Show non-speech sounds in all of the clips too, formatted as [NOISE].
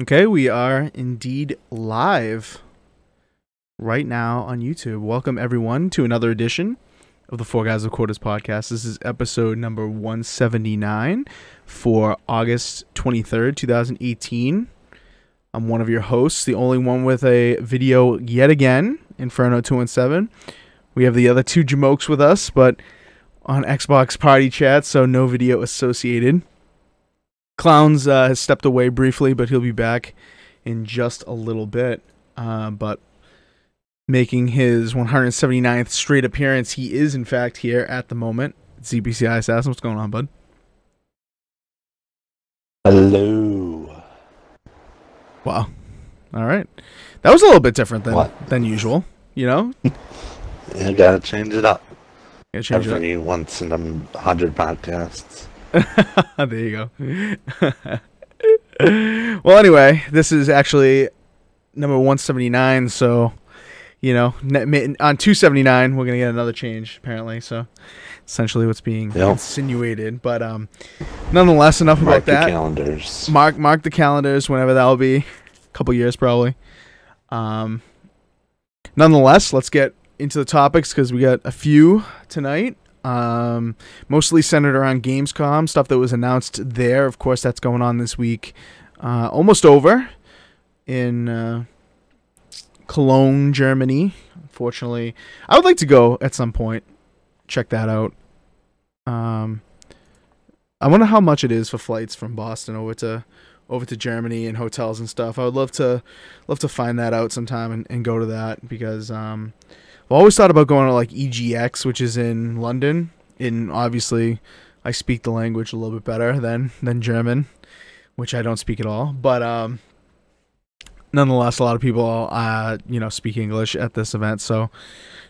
Okay, we are indeed live right now on YouTube. Welcome everyone to another edition of the Four Guys of Quarters podcast. This is episode number 179 for August 23rd, 2018. I'm one of your hosts, the only one with a video yet again, Inferno 217. We have the other two Jamokes with us, but on Xbox Party Chat, so no video associated. Clowns uh, has stepped away briefly, but he'll be back in just a little bit. Uh, but making his 179th straight appearance, he is in fact here at the moment. ZBCI Assassin, what's going on, bud? Hello. Wow. All right. That was a little bit different than What? than usual. You know, [LAUGHS] You gotta change it up. Gotta change it up. Every once in a hundred podcasts. [LAUGHS] there you go. [LAUGHS] well, anyway, this is actually number 179. So, you know, on 279, we're gonna get another change apparently. So, essentially, what's being Yep. insinuated. But um, nonetheless, enough Mark about the that. calendars. Mark mark the calendars whenever that'll be. A couple years probably. Um, nonetheless, let's get into the topics because we got a few tonight. Um, mostly centered around Gamescom stuff that was announced there. Of course, that's going on this week. Uh, almost over in uh, Cologne, Germany. Unfortunately, I would like to go at some point. Check that out. Um, I wonder how much it is for flights from Boston over to over to Germany and hotels and stuff. I would love to love to find that out sometime and, and go to that because um I've always thought about going to like EGX, which is in London. In obviously I speak the language a little bit better than than German, which I don't speak at all. But um nonetheless a lot of people uh you know speak English at this event, so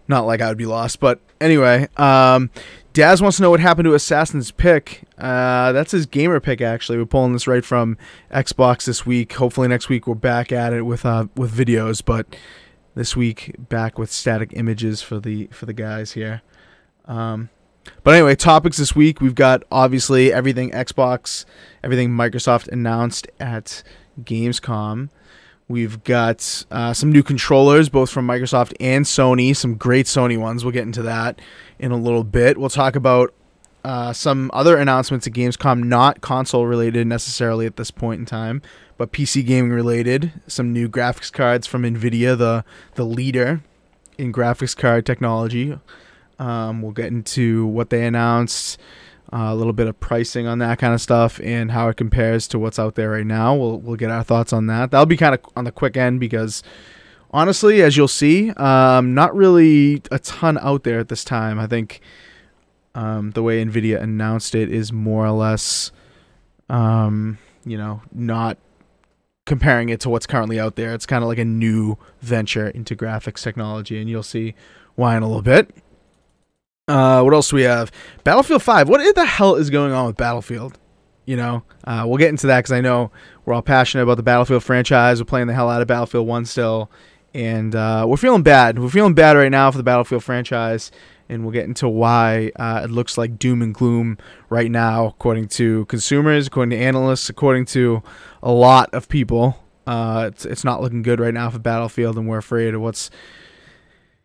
not like I would be lost. But anyway, um Daz wants to know what happened to Assassin's pick. Uh, that's his gamer pick. Actually, we're pulling this right from Xbox this week. Hopefully next week we're back at it with uh with videos, but this week back with static images for the for the guys here. Um, but anyway, topics this week we've got obviously everything Xbox, everything Microsoft announced at Gamescom. We've got uh, some new controllers, both from Microsoft and Sony. Some great Sony ones. We'll get into that in a little bit. We'll talk about uh, some other announcements at Gamescom, not console related necessarily at this point in time, but PC gaming related. Some new graphics cards from Nvidia, the the leader in graphics card technology. Um, we'll get into what they announced, uh, a little bit of pricing on that kind of stuff, and how it compares to what's out there right now. We'll we'll get our thoughts on that. That'll be kind of on the quick end because honestly, as you'll see, um, not really a ton out there at this time. I think um, the way Nvidia announced it is more or less, um, you know, not comparing it to what's currently out there. It's kind of like a new venture into graphics technology, and you'll see why in a little bit. Uh, what else do we have? Battlefield 5. What the hell is going on with Battlefield? You know, uh, we'll get into that because I know we're all passionate about the Battlefield franchise. We're playing the hell out of Battlefield 1 still. And uh, we're feeling bad. We're feeling bad right now for the Battlefield franchise. And we'll get into why uh, it looks like doom and gloom right now, according to consumers, according to analysts, according to a lot of people. Uh, it's, it's not looking good right now for Battlefield, and we're afraid of what's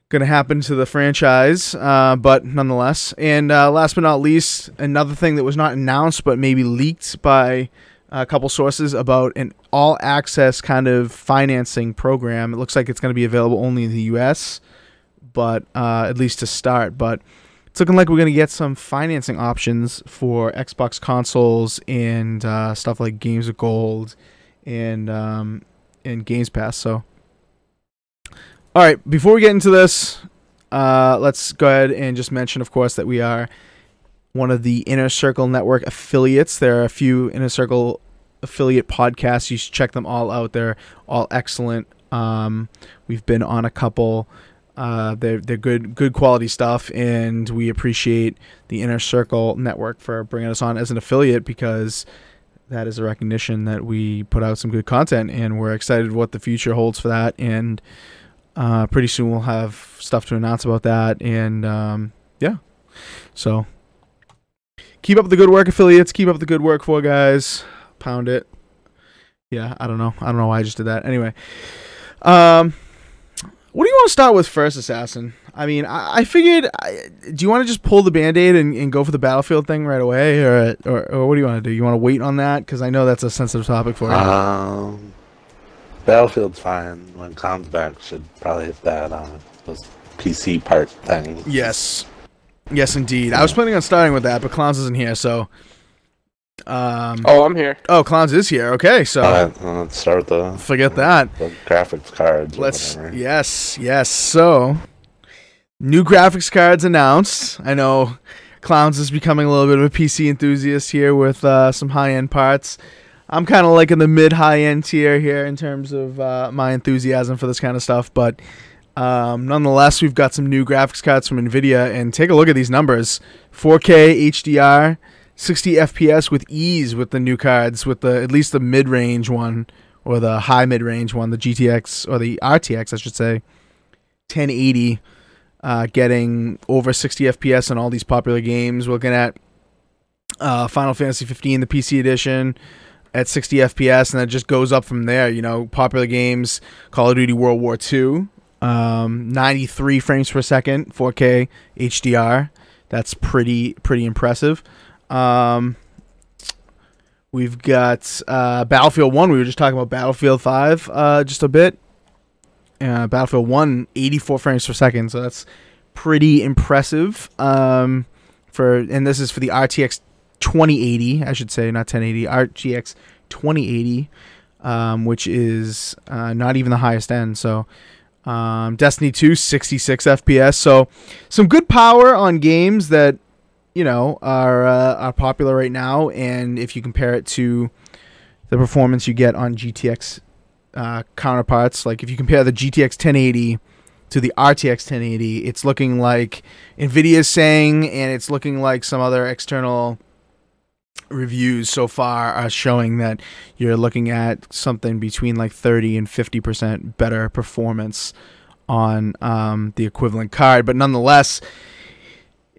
going to happen to the franchise. Uh, but nonetheless, and uh, last but not least, another thing that was not announced but maybe leaked by a couple sources about an all access kind of financing program. It looks like it's going to be available only in the US, but uh, at least to start. But it's looking like we're going to get some financing options for Xbox consoles and uh, stuff like Games of Gold and um, and Games Pass. So, all right, before we get into this, uh, let's go ahead and just mention, of course, that we are one of the Inner Circle Network affiliates. There are a few Inner Circle affiliate podcasts. You should check them all out. They're all excellent. Um, we've been on a couple. Uh, they're they're good good quality stuff, and we appreciate the Inner Circle Network for bringing us on as an affiliate because that is a recognition that we put out some good content, and we're excited what the future holds for that. And uh, pretty soon we'll have stuff to announce about that, and um, yeah, so keep up the good work, affiliates. Keep up the good work, for guys. Pound it. Yeah, I don't know. I don't know why I just did that. Anyway, um, what do you want to start with first, Assassin? I mean, I, I figured. I, do you want to just pull the band aid and, and go for the battlefield thing right away, or or, or what do you want to do? You want to wait on that because I know that's a sensitive topic for you. Um, Battlefield's fine. When it comes back, should probably hit that uh, those PC part thing. yes, yes, indeed. I was planning on starting with that, but Clowns isn't here, so. Um. Oh, I'm here. Oh, Clowns is here. Okay, so uh, let's start with the, forget that. the graphics cards. Let's yes, yes. So new graphics cards announced. I know Clowns is becoming a little bit of a PC enthusiast here with uh, some high end parts. I'm kind of like in the mid high end tier here in terms of uh, my enthusiasm for this kind of stuff, but um, nonetheless, we've got some new graphics cards from Nvidia, and take a look at these numbers: 4K HDR, 60 FPS with ease with the new cards, with the at least the mid range one or the high mid range one, the GTX or the RTX, I should say, 1080, uh, getting over 60 FPS on all these popular games. We're looking at uh, Final Fantasy 15, the PC edition, at 60 FPS, and it just goes up from there. You know, popular games, Call of Duty World War II, um, 93 frames per second, 4K HDR. That's pretty pretty impressive. Um, we've got uh, Battlefield 1. We were just talking about Battlefield 5 uh, just a bit. Uh, Battlefield 1, 84 frames per second. So that's pretty impressive. Um, for And this is for the RTX 2080, I should say, not 1080. RTX 2080, um, which is uh, not even the highest end. So um, Destiny 2, 66 FPS. So some good power on games that you know are uh, are popular right now, and if you compare it to the performance you get on GTX uh, counterparts, like if you compare the GTX 1080 to the RTX 1080, it's looking like Nvidia's saying, and it's looking like some other external reviews so far are showing that you're looking at something between like 30 and 50% better performance on um, the equivalent card. But nonetheless,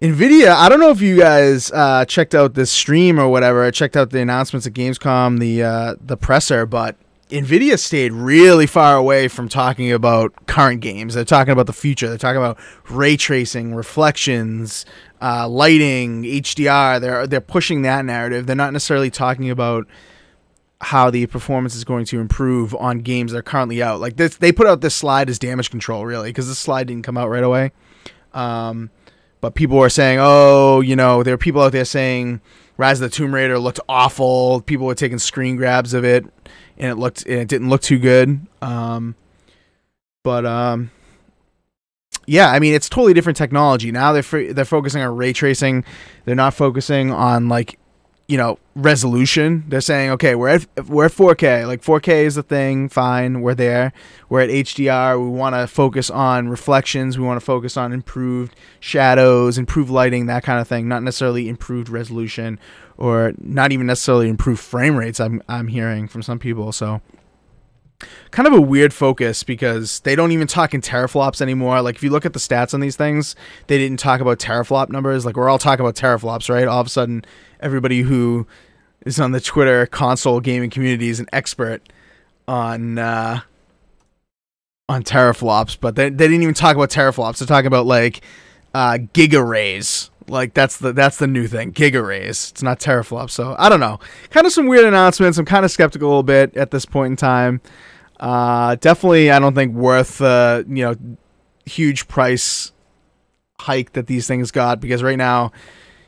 Nvidia, I don't know if you guys uh, checked out this stream or whatever. I checked out the announcements at Gamescom, the uh, the presser, but Nvidia stayed really far away from talking about current games. They're talking about the future. They're talking about ray tracing, reflections, uh, lighting, HDR. They're they're pushing that narrative. They're not necessarily talking about how the performance is going to improve on games that are currently out. Like this, they put out this slide as damage control, really, because this slide didn't come out right away. Um, but people were saying, oh, you know, there are people out there saying Rise of the Tomb Raider looked awful. People were taking screen grabs of it, and it looked and it didn't look too good. Um, but um, yeah, I mean, it's totally different technology now. They're they're focusing on ray tracing. They're not focusing on like you know resolution. They're saying okay we're at we're at 4k like 4k is the thing. Fine. We're there. We're at hdr we want to focus on reflections. We want to focus on improved shadows improved lighting that kind of thing. Not necessarily improved resolution or not even necessarily improved frame rates i'm i'm hearing from some people. So kind of a weird focus because they don't even talk in teraflops anymore. Like if you look at the stats on these things, they didn't talk about teraflop numbers. Like we're all talking about teraflops, right? All of a sudden, everybody who is on the Twitter console gaming community is an expert on uh, on teraflops, but they, they didn't even talk about teraflops. They're talking about like uh, gigarays. Like that's the that's the new thing, gigarays. It's not teraflops. So I don't know. Kind of some weird announcements. I'm kind of skeptical a little bit at this point in time. Uh, definitely, I don't think worth uh, you know huge price hike that these things got because right now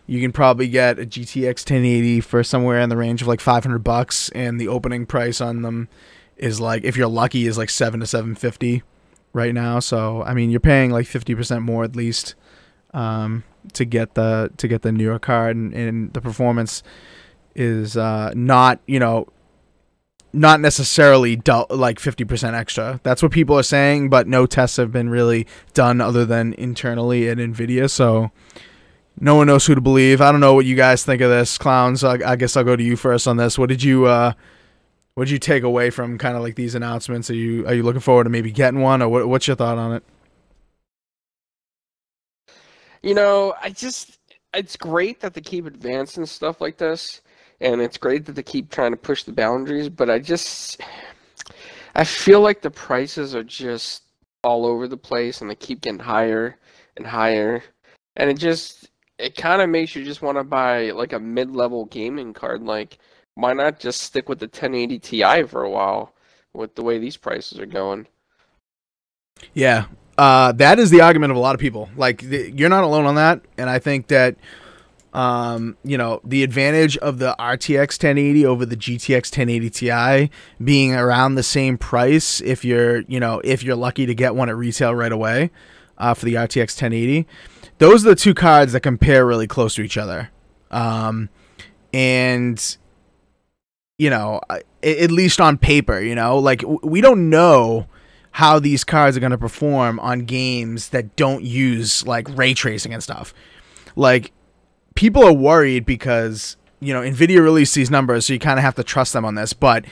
you can probably get a GTX 1080 for somewhere in the range of like 500 bucks, and the opening price on them is like if you're lucky is like seven to 750 right now. So I mean, you're paying like 50% more at least um, to get the to get the newer card, and, and the performance is uh, not you know not necessarily like 50% extra. That's what people are saying, but no tests have been really done other than internally at Nvidia. So no one knows who to believe. I don't know what you guys think of this, clowns. I, I guess I'll go to you first on this. What did you uh, what did you take away from kind of like these announcements? Are you are you looking forward to maybe getting one, or what, what's your thought on it? You know, I just it's great that they keep advancing stuff like this. and it's great that they keep trying to push the boundaries. But I just, I feel like the prices are just all over the place, and they keep getting higher and higher, and it just, it kind of makes you just want to buy like a mid-level gaming card. Like, why not just stick with the 1080 Ti for a while with the way these prices are going? Yeah, uh, that is the argument of a lot of people. Like you're not alone on that, and I think that um, you know the advantage of the RTX 1080 over the GTX 1080 Ti being around the same price if you're you know if you're lucky to get one at retail right away uh, for the RTX 1080. Those are the two cards that compare really close to each other, um, and you know at least on paper, you know like we don't know how these cards are going to perform on games that don't use like ray tracing and stuff. Like people are worried because, you know, Nvidia released these numbers, so you kind of have to trust them on this, but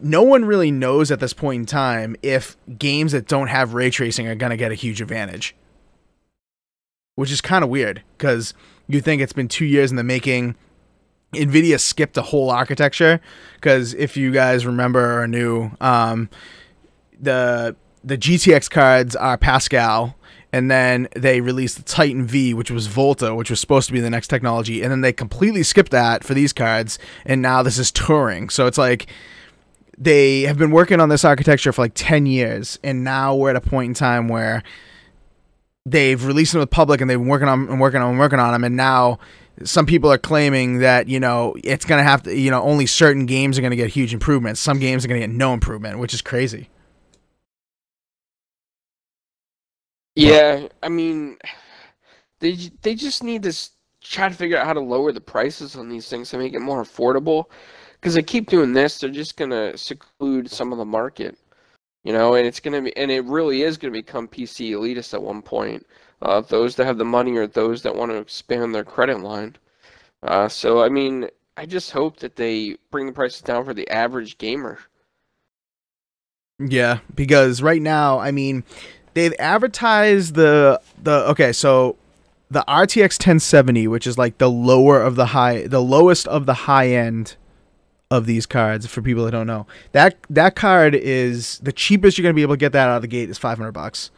no one really knows at this point in time if games that don't have ray tracing are going to get a huge advantage. Which is kind of weird because you think it's been 2 years in the making. Nvidia skipped a whole architecture because if you guys remember or knew um, the the GTX cards are Pascal, and then they released the Titan V, which was Volta, which was supposed to be the next technology, and then they completely skipped that for these cards, and now this is Turing. So it's like they have been working on this architecture for like 10 years, and now we're at a point in time where they've released them to the public and they've been working on and working on and working on them, and now some people are claiming that you know it's gonna have to you know only certain games are gonna get huge improvements. Some games are gonna get no improvement which is crazy. Yeah, I mean, they they just need to try to figure out how to lower the prices on these things to make it more affordable. Because they keep doing this, they're just gonna seclude some of the market, you know, and it's gonna be, and it really is gonna become PC elitist at one point. Uh, those that have the money or those that want to expand their credit line. Uh, so I mean, I just hope that they bring the prices down for the average gamer. Yeah, because right now, I mean, they've advertised the the okay, so the RTX 1070, which is like the lower of the high, the lowest of the high end of these cards. For people that don't know, that that card is the cheapest you're gonna be able to get that out of the gate is 500 bucks.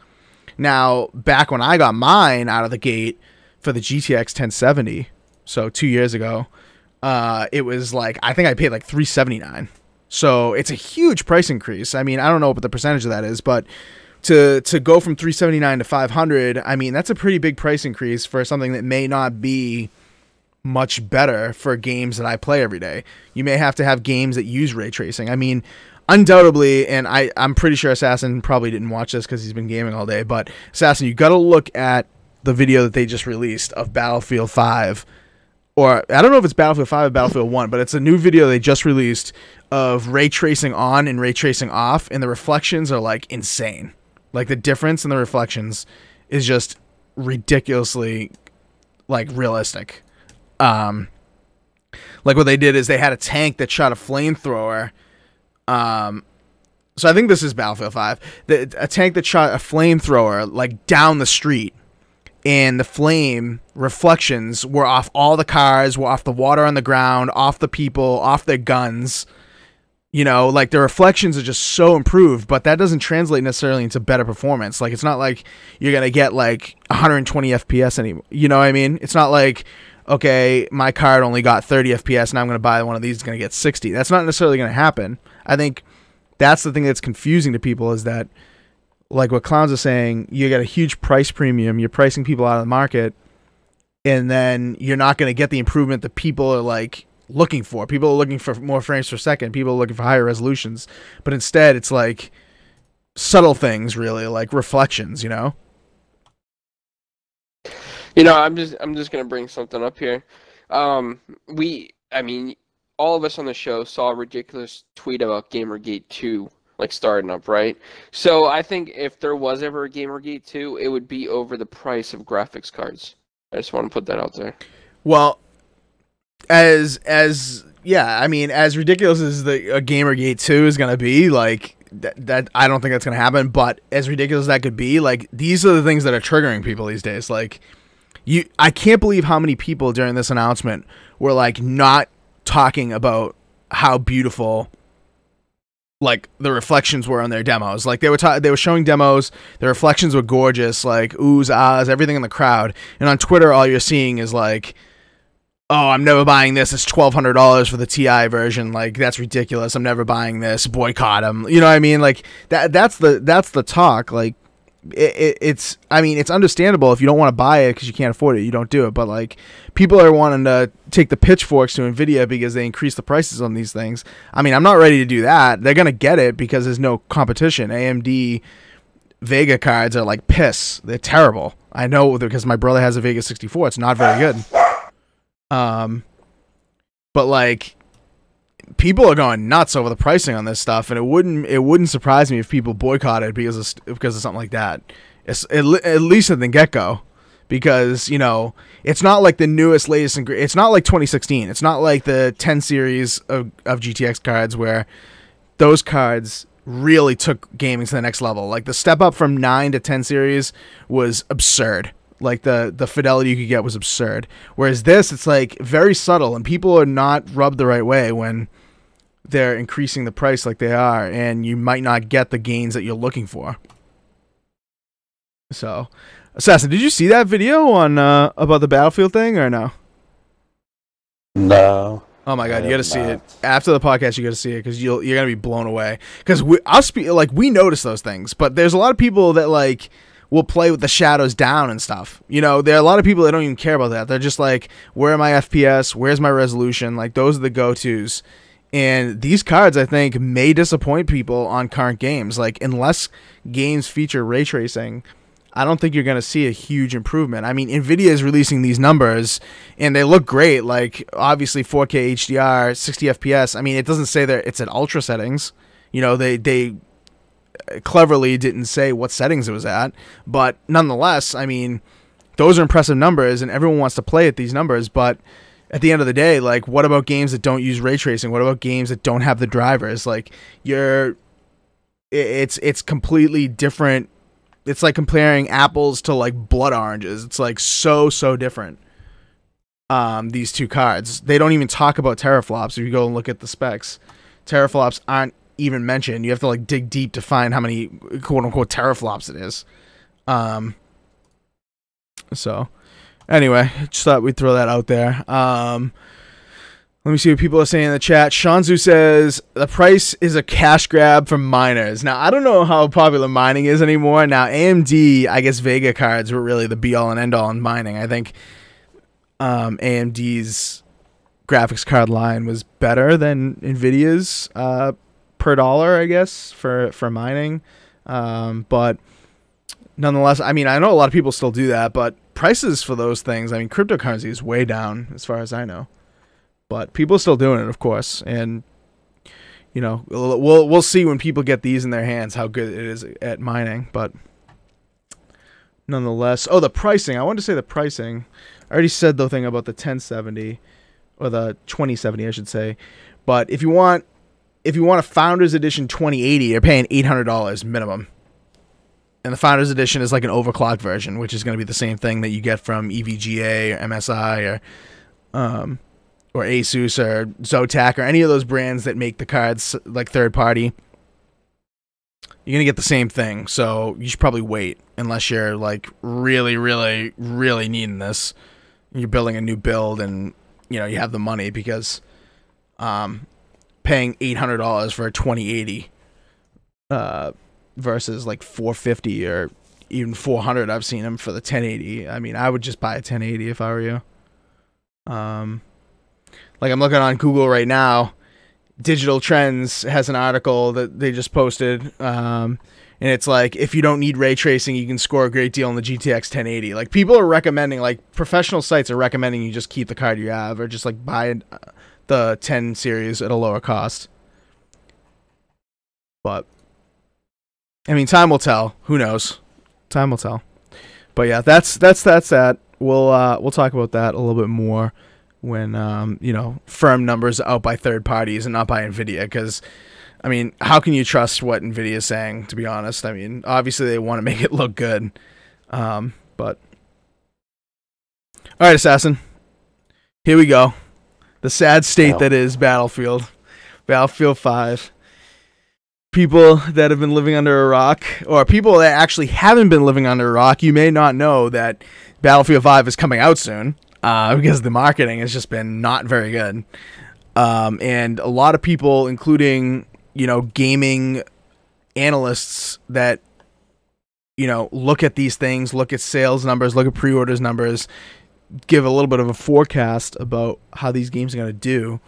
Now, back when I got mine out of the gate for the GTX 1070, so two years ago, uh, it was like I think I paid like 379. So it's a huge price increase. I mean, I don't know what the percentage of that is, but to to go from 379 to 500 i mean that's a pretty big price increase for something that may not be much better for games that i play every day you may have to have games that use ray tracing i mean undoubtedly and i i'm pretty sure assassin probably didn't watch this because he's been gaming all day but assassin you got to look at the video that they just released of battlefield 5 or I don't know if it's Battlefield 5 or Battlefield 1, but it's a new video they just released of ray tracing on and ray tracing off, and the reflections are like insane. Like the difference in the reflections is just ridiculously like realistic. Um like what they did is they had a tank that shot a flamethrower. Um so I think this is Battlefield 5. The, a tank that shot a flamethrower like down the street and the flame reflections were off all the cars, were off the water on the ground, off the people, off their guns you know like the reflections are just so improved but that doesn't translate necessarily into better performance like it's not like you're gonna get like 120 fps anymore you know what i mean it's not like okay my card only got 30 fps and i'm gonna buy one of these it's gonna get 60 that's not necessarily gonna happen i think that's the thing that's confusing to people is that like what clowns are saying you get a huge price premium you're pricing people out of the market and then you're not going to get the improvement that people are like looking for. People are looking for more frames per second. People are looking for higher resolutions. But instead, it's like subtle things, really, like reflections. You know. You know, I'm just I'm just gonna bring something up here. Um, we, I mean, all of us on the show saw a ridiculous tweet about GamerGate 2 like starting up, right? So I think if there was ever a GamerGate 2, it would be over the price of graphics cards. I just want to put that out there. Well, as as yeah, I mean, as ridiculous as the a GamerGate two is gonna be, like that, that I don't think that's gonna happen. But as ridiculous as that could be, like these are the things that are triggering people these days. Like you, I can't believe how many people during this announcement were like not talking about how beautiful like the reflections were on their demos. Like they were ta- they were showing demos, the reflections were gorgeous, like oohs, ahs, everything in the crowd. And on Twitter, all you're seeing is like, "Oh, I'm never buying this. It's twelve hundred dollars for the Ti version. Like that's ridiculous. I'm never buying this. Boycott them. You know what I mean? Like that. That's the that's the talk. Like it, it, it's I mean it's understandable if you don't want to buy it because you can't afford it, you don't do it. But like people are wanting to take the pitchforks to Nvidia because they increase the prices on these things. I mean I'm not ready to do that. They're gonna get it because there's no competition. AMD Vega cards are like piss. They're terrible. I know because my brother has a Vega 64. It's not very good. Um, but like people are going nuts over the pricing on this stuff, and it wouldn't it wouldn't surprise me if people boycotted because of because of something like that. It's at, at least at the get go, because you know it's not like the newest, latest, and it's not like 2016. It's not like the 10 series of of GTX cards where those cards really took gaming to the next level. Like the step up from 9 to 10 series was absurd. Like the the fidelity you could get was absurd. Whereas this, it's like very subtle, and people are not rubbed the right way when they're increasing the price like they are, and you might not get the gains that you're looking for. So, Assassin, did you see that video on uh, about the battlefield thing or no? No. Oh my god, you got to see it after the podcast. You got to see it because you'll you're gonna be blown away. Because we I'll like we notice those things, but there's a lot of people that like will play with the shadows down and stuff. You know, there are a lot of people that don't even care about that. They're just like, where are my FPS? Where's my resolution? Like those are the go tos. And these cards, I think, may disappoint people on current games. Like unless games feature ray tracing. I don't think you're going to see a huge improvement. I mean, Nvidia is releasing these numbers and they look great. Like obviously 4K HDR, 60 FPS. I mean, it doesn't say that it's at ultra settings. You know, they they uh, cleverly didn't say what settings it was at, but nonetheless, I mean, those are impressive numbers and everyone wants to play at these numbers, but at the end of the day, like what about games that don't use ray tracing? What about games that don't have the drivers? Like you're it's it's completely different it's like comparing apples to like blood oranges. It's like so so different. Um, these two cards. They don't even talk about teraflops. If you go and look at the specs, teraflops aren't even mentioned. You have to like dig deep to find how many quote unquote teraflops it is. Um. So, anyway, just thought we'd throw that out there. Um. Let me see what people are saying in the chat. Shanzu says the price is a cash grab from miners. Now I don't know how popular mining is anymore. Now AMD, I guess Vega cards were really the be all and end all in mining. I think um, AMD's graphics card line was better than Nvidia's uh, per dollar, I guess for for mining. Um, but nonetheless, I mean I know a lot of people still do that, but prices for those things, I mean cryptocurrency is way down as far as I know but people are still doing it, of course, and you know we'll we'll, see when people get these in their hands how good it is at mining. But nonetheless, oh, the pricing. I wanted to say the pricing. I already said the thing about the 1070 or the 2070, I should say. But if you want if you want a Founders Edition 2080, you're paying $800 minimum. And the Founders Edition is like an overclocked version, which is going to be the same thing that you get from EVGA or MSI or um, or Asus or Zotac or any of those brands that make the cards like third party, you're gonna get the same thing. So you should probably wait unless you're like really, really, really needing this. You're building a new build and you know you have the money because um, paying eight hundred dollars for a 2080 uh, versus like 450 or even 400 I've seen them for the 1080. I mean, I would just buy a 1080 if I were you. Um, like I'm looking on Google right now. Digital Trends has an article that they just posted, um, and it's like if you don't need ray tracing, you can score a great deal on the GTX 1080. Like people are recommending, like professional sites are recommending you just keep the card you have, or just like buy uh, the 10 series at a lower cost. But I mean, time will tell. Who knows? Time will tell. But yeah, that's that's that's that. We'll uh, we'll talk about that a little bit more when um, you know firm numbers out by third parties and not by Nvidia. Because I mean, how can you trust what Nvidia is saying? To be honest, I mean, obviously they want to [LAUGHS] make it look good, um, but all right, assassin. Here we go. the sad state Yeah. that is Battlefield, Battlefield Five. People that have been living under a rock, or people that actually haven't been living under a rock, you may not know that Battlefield Five is coming out soon uh, because the marketing has just been not very good. Um, and a lot of people, including you know gaming analysts that you know look at these things, look at sales numbers, look at pre-orders numbers, give a little bit of a forecast about how these games are going to do.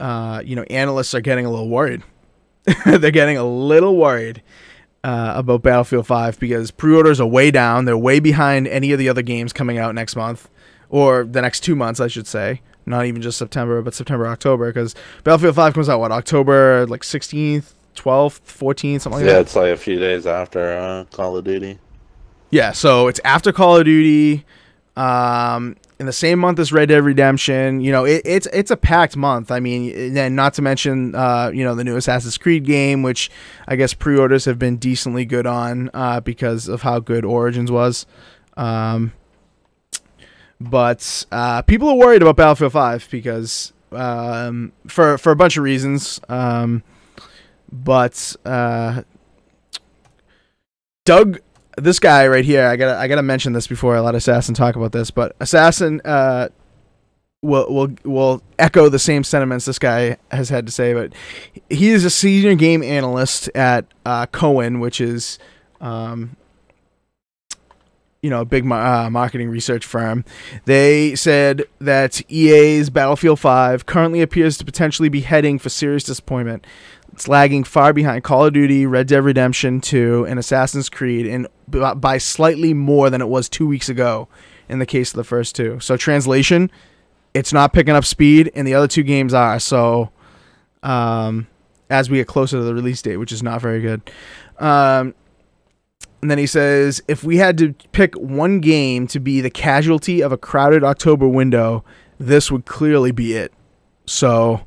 Uh, you know, analysts are getting a little worried. [LAUGHS] They're getting a little worried uh, about Battlefield 5 because pre-orders are way down. They're way behind any of the other games coming out next month or the next two months, I should say. Not even just September, but September, October, because Battlefield 5 comes out what October like 16th, 12th, 14th, something like yeah, that. it's like a few days after uh, Call of Duty. Yeah, so it's after Call of Duty, um, in the same month as Red Dead Redemption. You know, it, it's it's a packed month. I mean, and not to mention, uh, you know, the new Assassin's Creed game, which I guess pre-orders have been decently good on, uh, because of how good Origins was. Um, but uh, people are worried about Battlefield Five because um, for for a bunch of reasons. Um, but uh, Doug this guy right here, I gotta I gotta mention this before I let Assassin talk about this, but Assassin uh will will will echo the same sentiments this guy has had to say, but he is a senior game analyst at uh, Cowen, which is um you know, a big uh, marketing research firm. They said that EA's Battlefield 5 currently appears to potentially be heading for serious disappointment. It's lagging far behind Call of Duty, Red Dead Redemption 2, and Assassin's Creed, and by slightly more than it was two weeks ago in the case of the first two. So, translation, it's not picking up speed, and the other two games are. So, um, as we get closer to the release date, which is not very good. Um, and then he says, if we had to pick one game to be the casualty of a crowded October window, this would clearly be it. So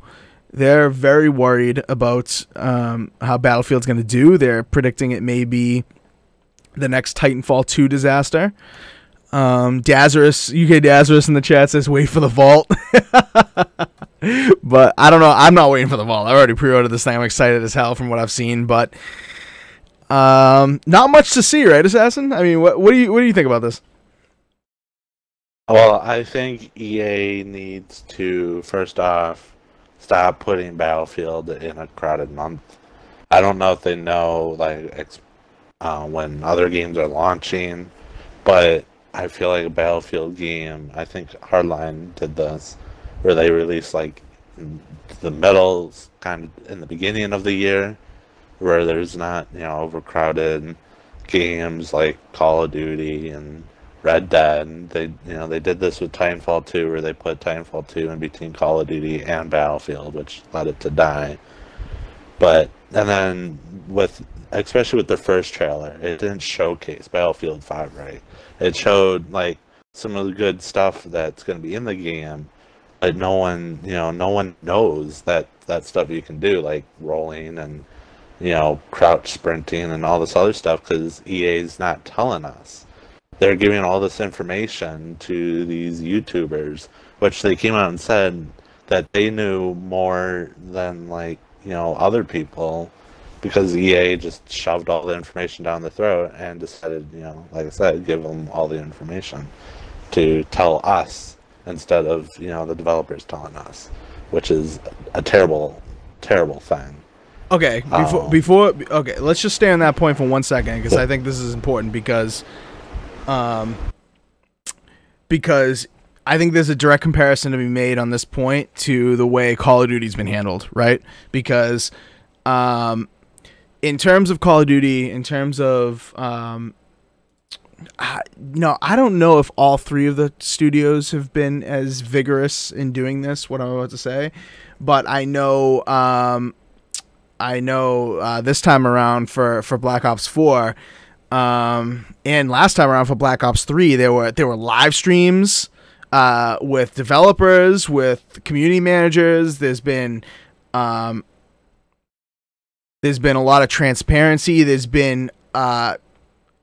they're very worried about um, how Battlefield's going to do. They're predicting it may be the next Titanfall 2 disaster. Um, Dazarus, UK Dazarus in the chat says, wait for the vault. [LAUGHS] but I don't know. I'm not waiting for the vault. I already pre ordered this thing. I'm excited as hell from what I've seen. But um, not much to see, right, Assassin? I mean, what what do you what do you think about this? Well, I think EA needs to first off stop putting Battlefield in a crowded month. I don't know if they know like uh, when other games are launching, but I feel like a Battlefield game. I think Hardline did this, where they released like the middle, kind of in the beginning of the year, where there's not you know overcrowded games like Call of Duty and Red Dead. They you know they did this with Titanfall 2 where they put Titanfall 2 in between Call of Duty and Battlefield, which led it to die. But and then with especially with the first trailer, it didn't showcase Battlefield 5 right. It showed like some of the good stuff that's going to be in the game, but no one, you know, no one knows that that stuff you can do like rolling and you know, crouch sprinting and all this other stuff because EA's not telling us. They're giving all this information to these YouTubers, which they came out and said that they knew more than like, you know, other people because EA just shoved all the information down the throat and decided, you know, like I said, give them all the information to tell us instead of, you know, the developers telling us, which is a terrible, terrible thing. Okay, before Oh. Um, before okay, let's just stay on that point for one second because I think this is important because, um, because I think there's a direct comparison to be made on this point to the way Call of Duty's been handled, right? Because, um, in terms of Call of Duty, in terms of um, I, I don't know if all three of the studios have been as vigorous in doing this. What I'm about to say, but I know, um, I know uh, this time around for for Black Ops Four, um, and last time around for Black Ops Three, there were there were live streams uh, with developers, with community managers. There's been um, there's been a lot of transparency. There's been uh,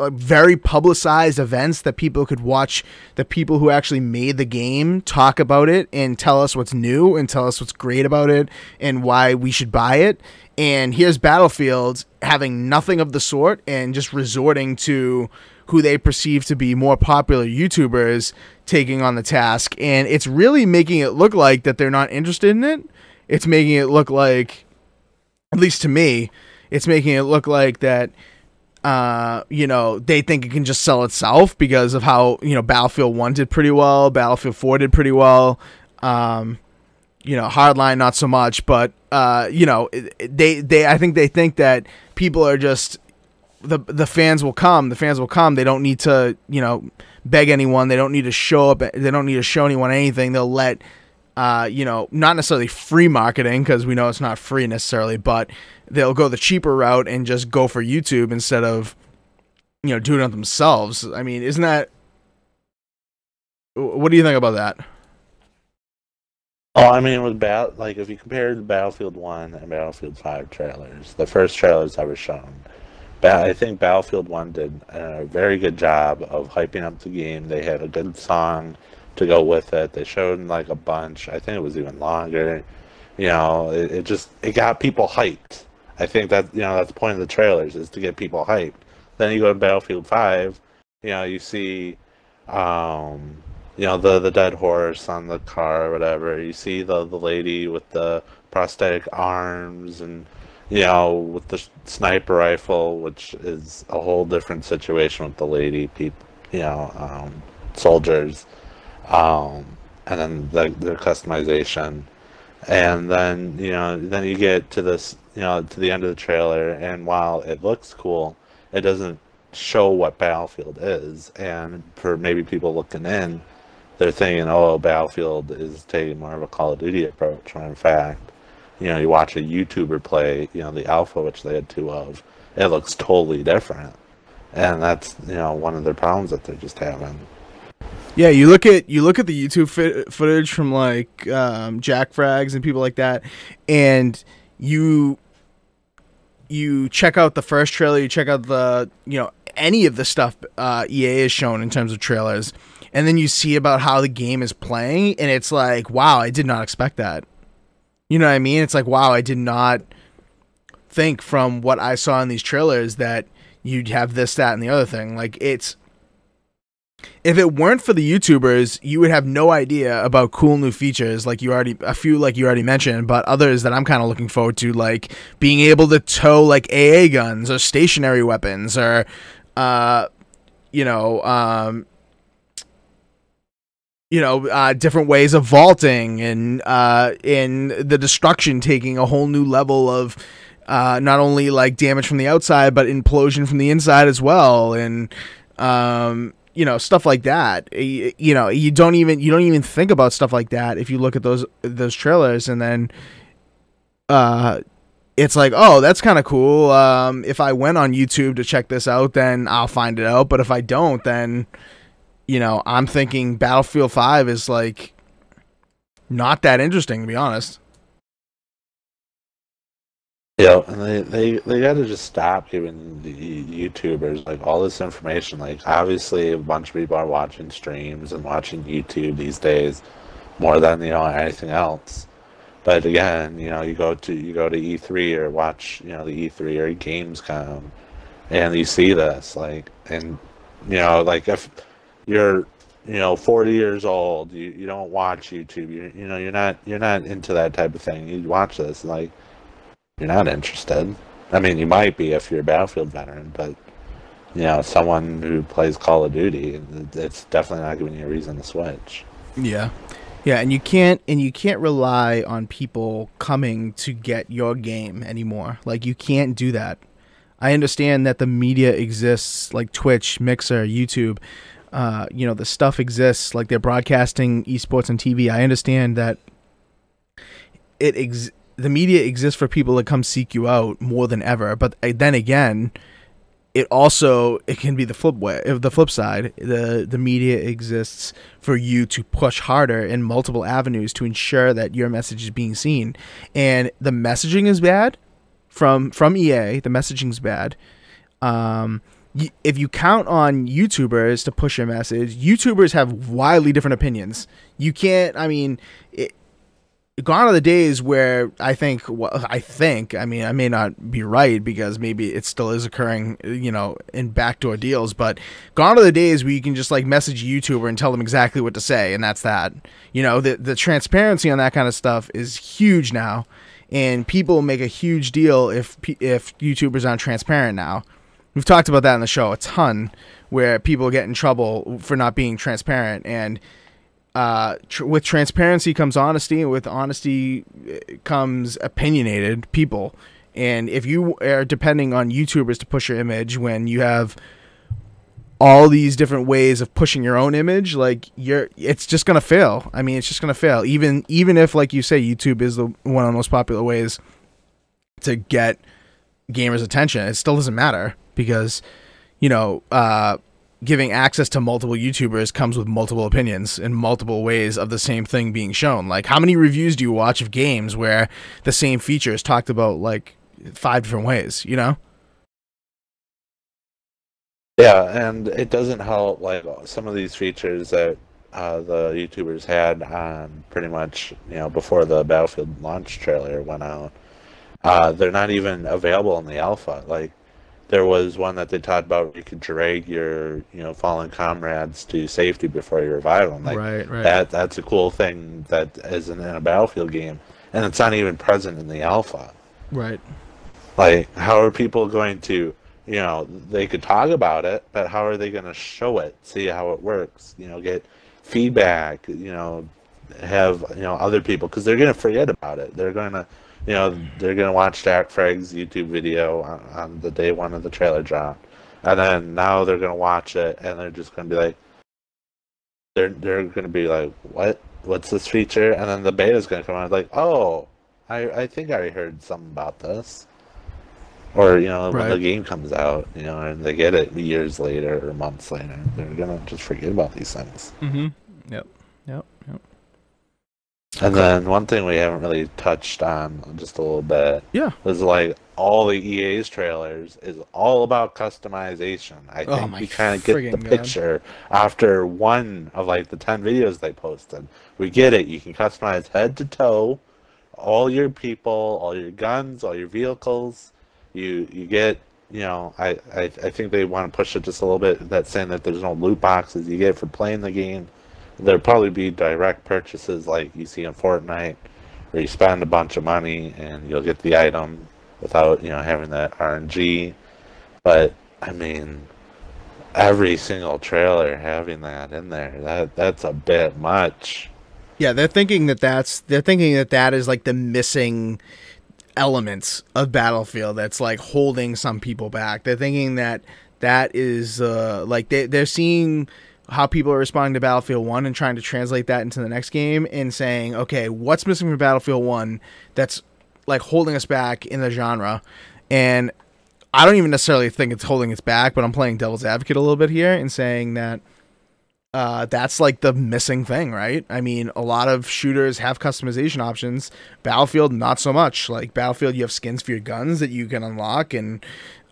very publicized events that people could watch the people who actually made the game talk about it and tell us what's new and tell us what's great about it and why we should buy it. And here's Battlefield having nothing of the sort and just resorting to who they perceive to be more popular YouTubers taking on the task. And it's really making it look like that they're not interested in it. It's making it look like, at least to me, it's making it look like that uh, you know, they think it can just sell itself because of how, you know, Battlefield 1 did pretty well, Battlefield 4 did pretty well. Um, you know, Hardline not so much, but uh, you know, they they I think they think that people are just the the fans will come, the fans will come. They don't need to, you know, beg anyone. They don't need to show up. They don't need to show anyone anything. They'll let uh, you know, not necessarily free marketing because we know it's not free necessarily, but they'll go the cheaper route and just go for YouTube instead of, you know, doing it themselves. I mean, isn't that? What do you think about that? Oh, I mean, with bat like if you compare the Battlefield One and Battlefield Five trailers, the first trailers ever shown, I think Battlefield One did a very good job of hyping up the game. They had a good song to go with it. They showed like a bunch. I think it was even longer. You know, it, it just it got people hyped. I think that you know that's the point of the trailers is to get people hyped. Then you go to Battlefield Five. You know, you see, um, you know the the dead horse on the car or whatever. You see the the lady with the prosthetic arms and you know with the sniper rifle, which is a whole different situation with the lady people. You know, um, soldiers um, and then the, the customization, and then you know then you get to this you know to the end of the trailer, and while it looks cool, it doesn't show what Battlefield is, and for maybe people looking in, they're thinking, oh, Battlefield is taking more of a Call of Duty approach, when in fact, you know, you watch a YouTuber play, you know, the alpha, which they had two of, it looks totally different. And that's, you know, one of their problems that they're just having. Yeah, you look at you look at the YouTube footage from like um, Jack Frags and people like that, and you you check out the first trailer, you check out the you know any of the stuff uh, EA has shown in terms of trailers, and then you see about how the game is playing, and it's like, wow, I did not expect that. You know what I mean? It's like, wow, I did not think from what I saw in these trailers that you'd have this, that, and the other thing. Like it's if it weren't for the YouTubers, you would have no idea about cool new features like you already a few like you already mentioned, but others that I'm kind of looking forward to like being able to tow like AA guns or stationary weapons or uh you know, um you know, uh, different ways of vaulting and uh, in the destruction taking a whole new level of uh, not only like damage from the outside but implosion from the inside as well. And um, you know stuff like that. You, know you don't even you don't even think about stuff like that if you look at those those trailers and then uh it's like oh that's kind of cool. Um if i went on youtube to check this out then i'll find it out. But if i don't then you know i'm thinking battlefield 5 is like not that interesting to be honest yeah, and they they they got to just stop giving the YouTubers like all this information. Like obviously, a bunch of people are watching streams and watching YouTube these days more than you know anything else. But again, you know, you go to you go to E3 or watch you know the E3 or Gamescom, and you see this like, and you know, like if you're you know 40 years old, you, you don't watch YouTube. You you know you're not you're not into that type of thing. You watch this like you're not interested. I mean, you might be if you're a Battlefield veteran, but you know, someone who plays Call of Duty, it's definitely not giving you a reason to switch. Yeah. Yeah, and you can't and you can't rely on people coming to get your game anymore. Like you can't do that. I understand that the media exists like Twitch, Mixer, YouTube. Uh, you know, the stuff exists like they're broadcasting esports on TV. I understand that it exists the media exists for people to come seek you out more than ever. But uh, then again, it also it can be the flip way. If the flip side, the the media exists for you to push harder in multiple avenues to ensure that your message is being seen. And the messaging is bad from from EA. The messaging is bad. Um, if you count on YouTubers to push a message, YouTubers have wildly different opinions. You can't. I mean, it, gone are the days where I think. Well, I think. I mean, I may not be right because maybe it still is occurring. You know, in backdoor deals. But gone are the days where you can just like message a YouTuber and tell them exactly what to say, and that's that. You know, the the transparency on that kind of stuff is huge now, and people make a huge deal if if YouTubers aren't transparent now. We've talked about that in the show a ton, where people get in trouble for not being transparent, and uh, tr- with transparency comes honesty, and with honesty uh, comes opinionated people. And if you are depending on YouTubers to push your image when you have all these different ways of pushing your own image, like you're, it's just gonna fail. I mean, it's just gonna fail. Even even if, like you say, YouTube is the one of the most popular ways to get gamers' attention, it still doesn't matter because you know uh, giving access to multiple YouTubers comes with multiple opinions and multiple ways of the same thing being shown. Like, how many reviews do you watch of games where the same feature is talked about like five different ways? You know? Yeah, and it doesn't help like some of these features that uh, the YouTubers had on pretty much you know before the Battlefield launch trailer went out. Uh, they're not even available in the alpha. Like there was one that they talked about where you could drag your you know fallen comrades to safety before you revive them. Like right, right. that that's a cool thing that isn't in a Battlefield game, and it's not even present in the alpha. right. Like, how are people going to, you know, they could talk about it, but how are they going to show it, see how it works, you know, get feedback, you know, have, you know, other people, because they're going to forget about it. They're going to, you know, they're going to watch Jackfrags YouTube video on, on the day one of the trailer drop. And then now they're going to watch it and they're just going to be like, they're, they're going to be like, what? What's this feature? And then the beta's going to come out like, oh, I, I think I heard something about this or you know when the game comes out you know and they get it years later or months later they're gonna just forget about these things Mm-hmm. Yep. Yep. Yep. And then one thing we haven't really touched on just a little bit Yeah. was like all the ea's trailers is all about customization. I Oh think we kind of get the God. picture after one of like the 10 videos they posted. We get it. You can customize head to toe all your people all your guns all your vehicles. You you get you know I, I I think they want to push it just a little bit that saying that there's no loot boxes you get for playing the game there'll probably be direct purchases like you see in Fortnite where you spend a bunch of money and you'll get the item without you know having that RNG but I mean every single trailer having that in there that that's a bit much Yeah, they're thinking that that's they're thinking that that is like the missing elements of Battlefield that's like holding some people back. They're thinking that that is uh like they they're seeing how people are responding to Battlefield 1 and trying to translate that into the next game and saying, "Okay, what's missing from Battlefield 1 that's like holding us back in the genre?" And I don't even necessarily think it's holding us back, but I'm playing devil's advocate a little bit here and saying that uh, that's like the missing thing, right? I mean, a lot of shooters have customization options. Battlefield, not so much. Like Battlefield, you have skins for your guns that you can unlock, and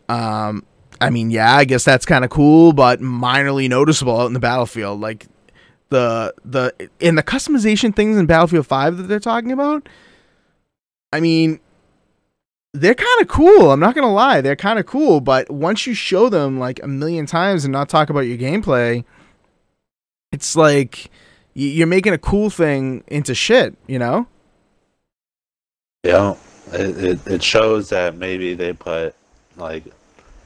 um, I mean, yeah, I guess that's kind of cool, but minorly noticeable out in the battlefield. Like the the in the customization things in Battlefield Five that they're talking about. I mean, they're kind of cool. I'm not gonna lie, they're kind of cool. But once you show them like a million times and not talk about your gameplay, it's like you're making a cool thing into shit. You know? Yeah, it, it, it shows that maybe they put like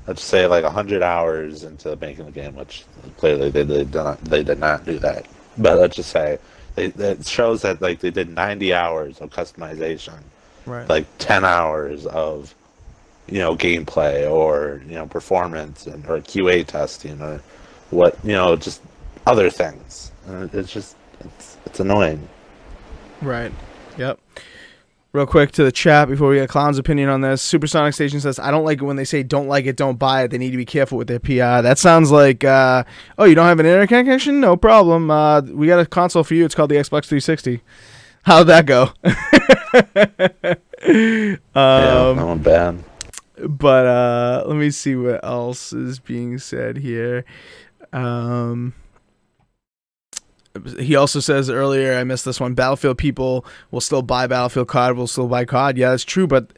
let's say like hundred hours into making the game, which clearly they, they did not they did not do that. But let's just say they, it shows that like they did ninety hours of customization, Right. like ten hours of you know gameplay or you know performance and or QA testing or what you know just other things. And it's just it's it's annoying. Right. Yep. Real quick to the chat before we get Clown's opinion on this. Supersonic Station says, I don't like it when they say don't like it, don't buy it. They need to be careful with their PR. That sounds like, uh, oh, you don't have an internet connection? No problem. Uh, we got a console for you. It's called the Xbox 360. How'd that go? [LAUGHS] yeah, um, that one bad. but uh, let me see what else is being said here. Um, he also says earlier, I missed this one. Battlefield people will still buy Battlefield COD, will still buy COD. Yeah, that's true, but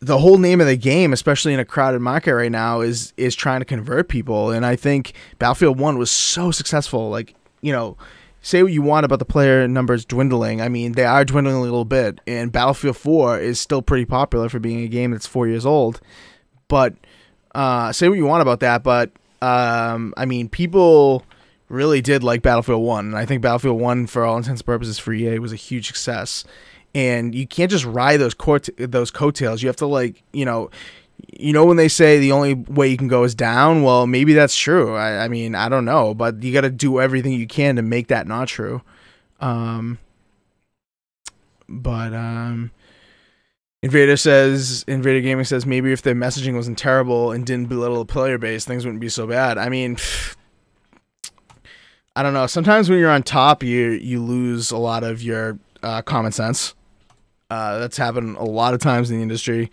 the whole name of the game, especially in a crowded market right now, is is trying to convert people. And I think Battlefield One was so successful. Like you know, say what you want about the player numbers dwindling. I mean, they are dwindling a little bit, and Battlefield 4 is still pretty popular for being a game that's four years old. But uh, say what you want about that, but um, I mean, people really did like Battlefield 1, and I think Battlefield 1, for all intents and purposes, for EA was a huge success. And you can't just ride those coat those coattails. You have to like, you know, you know when they say the only way you can go is down well maybe that's true i, I mean i don't know but you got to do everything you can to make that not true um but um invader says invader gaming says maybe if their messaging wasn't terrible and didn't belittle the player base things wouldn't be so bad i mean i don't know sometimes when you're on top you you lose a lot of your uh, common sense uh, that's happened a lot of times in the industry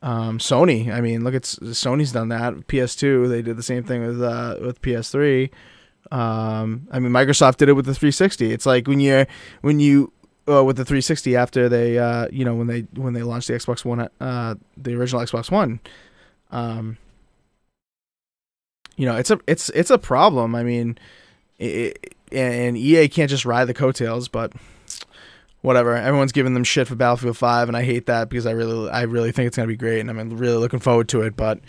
um, Sony, I mean, look at Sony's done that. PS2, they did the same thing with uh, with PS3. Um, I mean, Microsoft did it with the 360. It's like when you when you uh, with the 360 after they uh, you know when they when they launched the Xbox One, uh, the original Xbox One. Um, you know, it's a it's it's a problem. I mean, it, and EA can't just ride the coattails, but whatever. Everyone's giving them shit for Battlefield 5 and I hate that because I really I really think it's going to be great and I'm really looking forward to it, but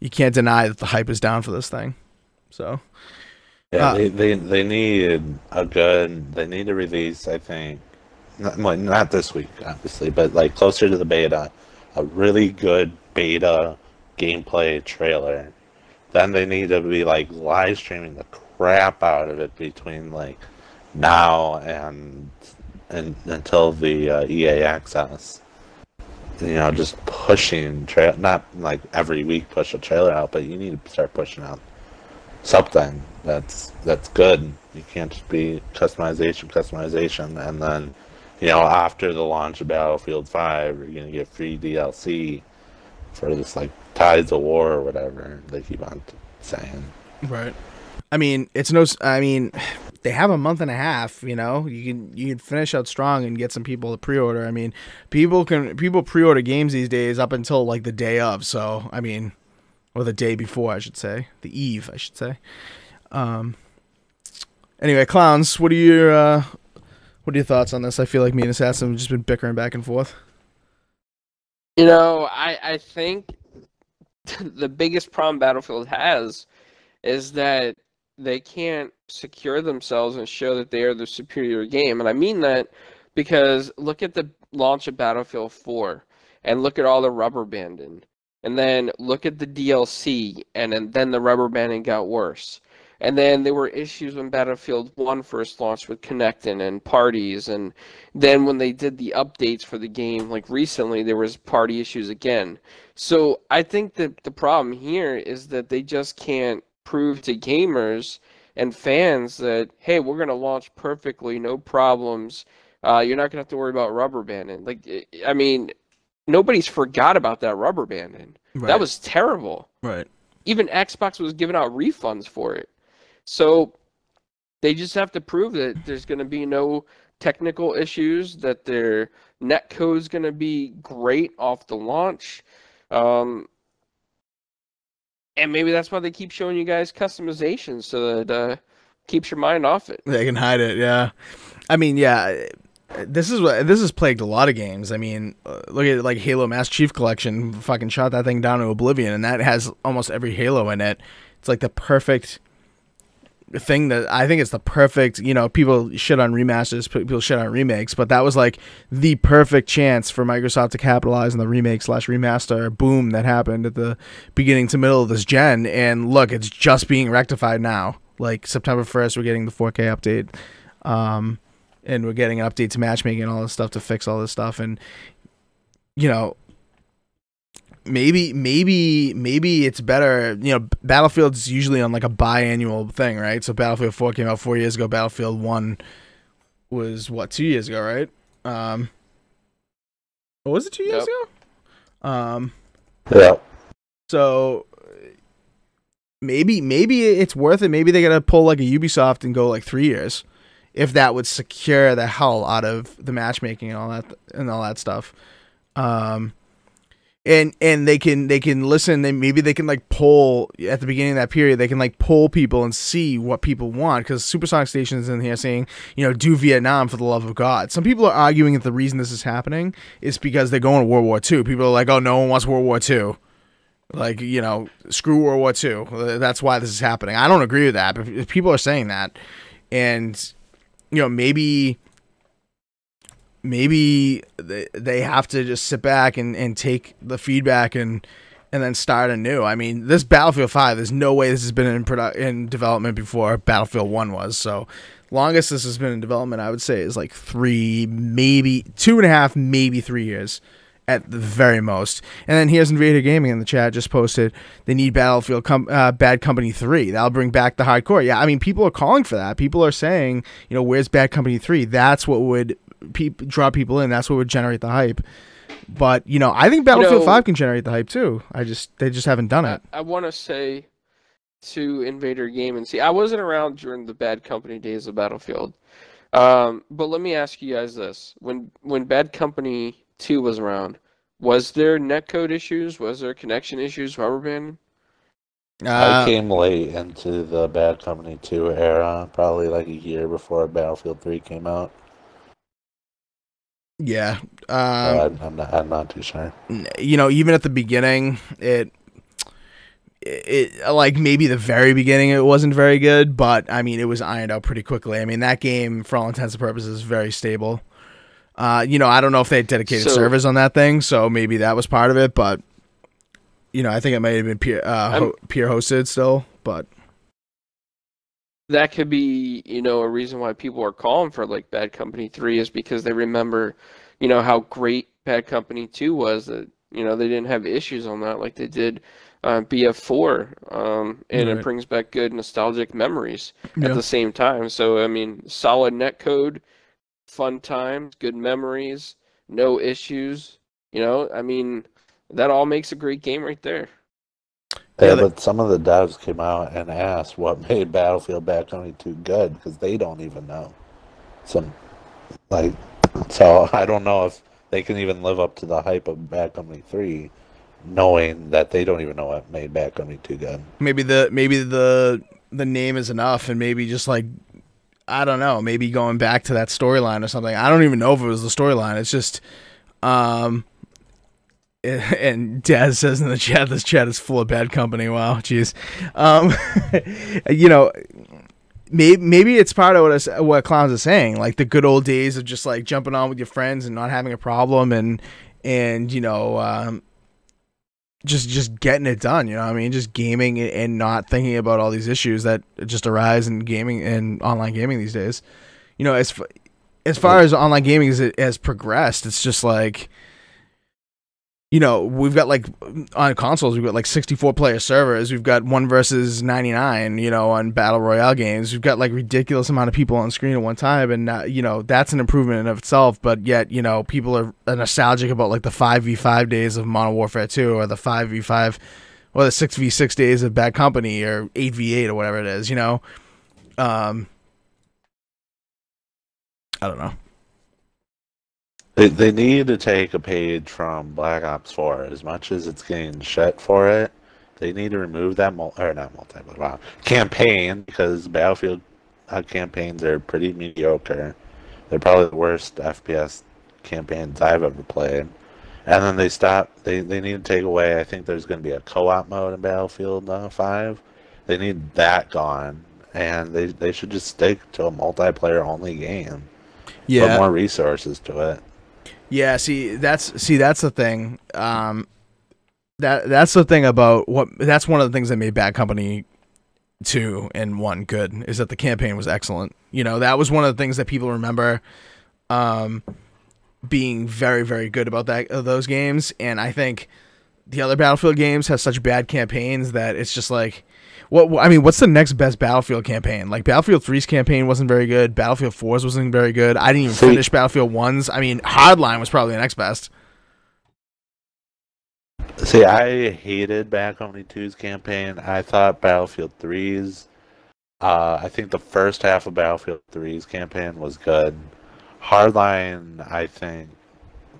you can't deny that the hype is down for this thing. So yeah, uh, they, they they need a good they need to release, I think not, well, not this week obviously, but like closer to the beta, a really good beta gameplay trailer. Then they need to be like live streaming the crap out of it between like now and and until the uh, EA access. You know, just pushing trail not like every week push a trailer out, but you need to start pushing out something that's that's good. You can't just be customization, customization, and then you know after the launch of Battlefield Five, you're gonna get free DLC for this like Tides of War or whatever they keep on saying. Right. I mean, it's no. I mean, [SIGHS] they have a month and a half. You know, you can you can finish out strong and get some people to pre-order. I mean, people can people pre-order games these days up until like the day of. So I mean, or the day before, I should say, the eve, I should say. Um. Anyway, clowns, what are your uh, what are your thoughts on this? I feel like me and Assassin have just been bickering back and forth. You know, I I think [LAUGHS] the biggest problem Battlefield has is that they can't secure themselves and show that they are the superior game. And I mean that because look at the launch of Battlefield 4 and look at all the rubber banding. And then look at the DLC and then the rubber banding got worse. And then there were issues when Battlefield 1 first launched with connecting and parties. And then when they did the updates for the game, like recently, there was party issues again. So I think that the problem here is that they just can't prove to gamers and fans that hey, we're gonna launch perfectly, no problems. Uh, you're not gonna have to worry about rubber banding. Like, I mean, nobody's forgot about that rubber banding. Right. That was terrible. Right. Even Xbox was giving out refunds for it. So they just have to prove that there's going to be no technical issues, that their net code is going to be great off the launch. Um, and maybe that's why they keep showing you guys customizations so that uh, keeps your mind off it. They can hide it. Yeah, I mean, yeah. This is what this has plagued a lot of games. I mean, uh, look at like Halo Master Chief Collection. Fucking shot that thing down to oblivion, and that has almost every Halo in it. It's like the perfect thing that I think it's the perfect, you know, people shit on remasters, people shit on remakes, but that was like the perfect chance for Microsoft to capitalize on the remake slash remaster boom that happened at the beginning to middle of this gen. And look, it's just being rectified now. Like September 1st, we're getting the 4K update. Um, and we're getting an update to matchmaking and all this stuff to fix all this stuff. And, you know, maybe maybe maybe it's better you know battlefield's usually on like a biannual thing right so battlefield 4 came out four years ago battlefield 1 was what two years ago right um what was it two years yep. ago um Yeah. So maybe maybe it's worth it. Maybe they gotta pull like a Ubisoft and go like three years, if that would secure the hell out of the matchmaking and all that and all that stuff. Um, and and they can they can listen. They maybe they can like pull at the beginning of that period. They can like pull people and see what people want because Supersonic Stations in here saying you know do Vietnam for the love of God. Some people are arguing that the reason this is happening is because they're going to World War II. People are like, oh, no one wants World War II. Like you know, screw World War II. That's why this is happening. I don't agree with that. But people are saying that, and you know, maybe maybe they, they have to just sit back and, and take the feedback and and then start anew. I mean, this Battlefield Five. There's no way this has been in produ- in development before Battlefield One was. So, longest this has been in development, I would say, is like three, maybe two and a half, maybe three years at the very most. And then here's Invader Gaming in the chat just posted they need Battlefield com- uh, Bad Company 3. That'll bring back the hardcore. Yeah, I mean people are calling for that. People are saying, you know, where's Bad Company 3? That's what would pe- draw people in. That's what would generate the hype. But, you know, I think Battlefield know- 5 can generate the hype too. I just they just haven't done it. I want to say to Invader Game and see, I wasn't around during the Bad Company days of Battlefield. Um, but let me ask you guys this: when when Bad Company Two was around, was there netcode issues? Was there connection issues? Rubber banding? I Uh, came late into the Bad Company 2 era, probably like a year before Battlefield 3 came out. Yeah. Um, I'm, I'm, not, I'm not too sure. you know, even at the beginning, it, it, like maybe the very beginning, it wasn't very good, but I mean, it was ironed out pretty quickly. I mean, that game, for all intents and purposes, is very stable. Uh, you know, I don't know if they had dedicated So- servers on that thing, so maybe that was part of it, but you know, I think it might have been peer uh, ho- peer hosted still, but That could be, you know, a reason why people are calling for like Bad Company Three is because they remember, you know, how great Bad Company Two was. That you know they didn't have issues on that like they did uh, BF4, um, and Right. it brings back good nostalgic memories. Yeah. at the same time. So I mean, solid netcode, fun times, good memories, no issues. You know, I mean, that all makes a great game right there. Yeah, Yeah, but some of the devs came out and asked what [LAUGHS] made Battlefield Bad Company 2 good because they don't even know. Some, like, so [LAUGHS] I don't know if they can even live up to the hype of Bad Company 3, knowing that they don't even know what made Bad Company 2 good. maybe the maybe the the name is enough, and maybe just like I don't know, maybe going back to that storyline or something. I don't even know if it was the storyline. It's just, um, [LAUGHS] and Daz says in the chat, this chat is full of bad company. Wow, jeez. Um, [LAUGHS] you know, maybe maybe it's part of what what clowns are saying, like the good old days of just like jumping on with your friends and not having a problem, and and you know, um, just just getting it done. You know, what I mean, just gaming and- not thinking about all these issues that just arise in gaming and online gaming these days. You know, as f- as far as online gaming as it has progressed, it's just like you know, we've got like on consoles, we've got like 64 player servers. We've got one versus 99, you know, on battle royale games. We've got like ridiculous amount of people on screen at one time, and uh, you know that's an improvement in of itself. But yet, you know, people are nostalgic about like the 5v5 days of Modern Warfare 2 or the 5v5 or the 6v6 days of Bad Company or 8v8 or whatever it is. You know, um, I don't know. They, they need to take a page from Black Ops 4. As much as it's getting shit for it, they need to remove that mul- or not multi wow, campaign because Battlefield uh, campaigns are pretty mediocre. They're probably the worst FPS campaigns I've ever played. And then they stop. They they need to take away. I think there's going to be a co-op mode in Battlefield uh, 5. They need that gone, and they they should just stick to a multiplayer only game. Yeah. Put more resources to it. Yeah, see that's see that's the thing. Um that that's the thing about what that's one of the things that made Bad Company 2 and 1 good is that the campaign was excellent. You know, that was one of the things that people remember um being very very good about that of those games and I think the other Battlefield games have such bad campaigns that it's just like what I mean, what's the next best Battlefield campaign? Like Battlefield 3's campaign wasn't very good. Battlefield 4's wasn't very good. I didn't even See- finish Battlefield 1's. I mean, Hardline was probably the next best. See, I hated Bad Company 2's campaign. I thought Battlefield 3's. Uh, I think the first half of Battlefield 3's campaign was good. Hardline, I think,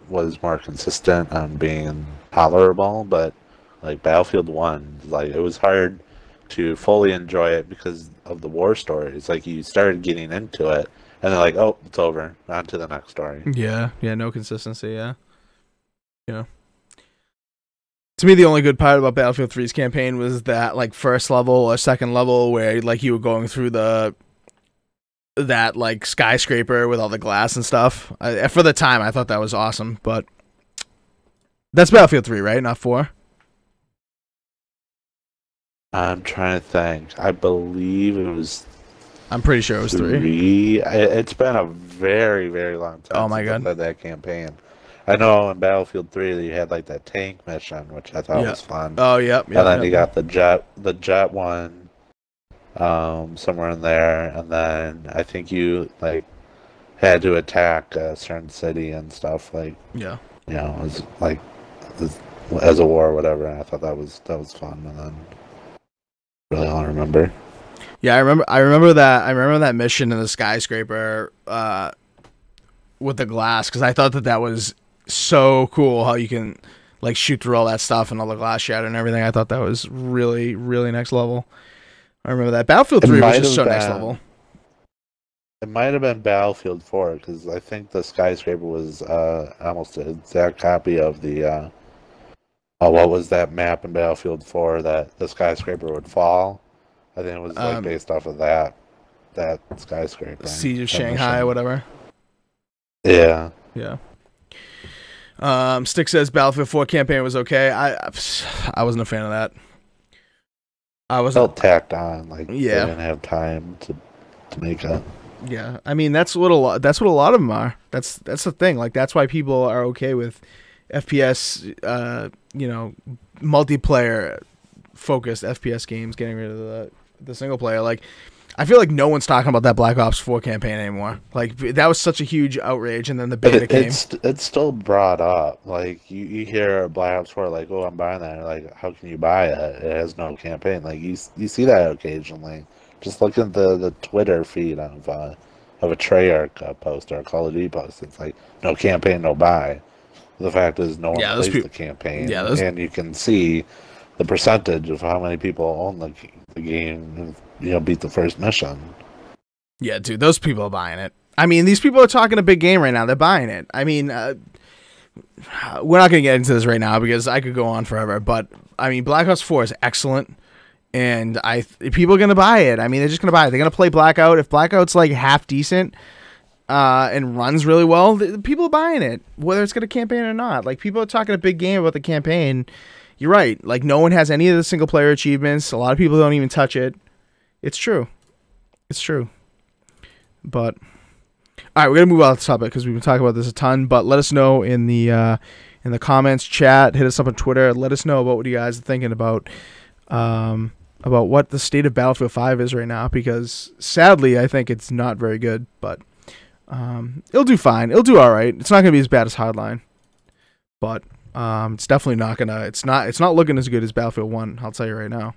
was more consistent on being tolerable, but like Battlefield 1, like it was hard to fully enjoy it because of the war stories. Like you started getting into it, and they're like, "Oh, it's over. On to the next story." Yeah, yeah, no consistency. Yeah, yeah. To me, the only good part about Battlefield 3's campaign was that like first level or second level where like you were going through the that like skyscraper with all the glass and stuff. I, for the time, I thought that was awesome. But that's Battlefield 3, right? Not four. I'm trying to think. I believe it was I'm pretty sure it was three. three. It's been a very, very long time. Oh my I God. that campaign. I know in Battlefield Three you had like that tank mission, which I thought Yeah. was fun. Oh, yep. yep and then yep. you got the jet, the jet one, um, somewhere in there, and then I think you like had to attack a certain city and stuff. Like yeah. you know, as like as, as a war or whatever. And I thought that was that was fun. And then really all I remember. Yeah, I remember. I remember that. I remember that mission in the skyscraper uh, with the glass because I thought that that was so cool. How you can like shoot through all that stuff and all the glass shatter and everything. I thought that was really, really next level. I remember that Battlefield Three was just so have next level. It might have been Battlefield 4 because I think the skyscraper was uh, almost an exact copy of the. Uh, oh, what was that map in Battlefield 4 that the skyscraper would fall? I think it was like Um, based off of that that skyscraper. Siege of Shanghai, or whatever. Yeah. Yeah. Um, Stick says Battlefield 4 campaign was okay. I I wasn't a fan of that. I was Felt tacked on. Like Yeah. they didn't have time to to make it. Yeah, I mean that's what a lot. That's what a lot of them are. That's that's the thing. Like that's why people are okay with FPS. Uh, you know, multiplayer focused FPS games. Getting rid of the the single player. Like, I feel like no one's talking about that Black Ops Four campaign anymore. Like that was such a huge outrage, and then the beta it, came. it's it's still brought up. Like you, you hear Black Ops 4, like, oh, I'm buying that. Like, how can you buy it? It has no campaign. Like you you see that occasionally. Just look at the, the Twitter feed of uh, of a Treyarch uh, post or a Call of Duty post. It's like no campaign, no buy. The fact is, no one Yeah, plays the campaign, Yeah, those- and you can see the percentage of how many people own the, the game and you know beat the first mission. Yeah, dude, those people are buying it. I mean, these people are talking a big game right now. They're buying it. I mean, uh, we're not going to get into this right now because I could go on forever. But I mean, Black Ops Four is excellent, and I people are going to buy it. I mean, they're just going to buy it. They're going to play Blackout. If Blackout's like half decent uh, and runs really well, the, the people are buying it, whether it's going to campaign or not. Like people are talking a big game about the campaign. You're right. Like no one has any of the single player achievements. A lot of people don't even touch it. It's true. It's true. But all right, we're gonna move off the topic because we've been talking about this a ton. But let us know in the uh, in the comments, chat, hit us up on Twitter. Let us know about what you guys are thinking about um, about what the state of Battlefield Five is right now. Because sadly, I think it's not very good. But um, it'll do fine. It'll do all right. It's not gonna be as bad as Hardline, but um, it's definitely not gonna. It's not. It's not looking as good as Battlefield One. I'll tell you right now.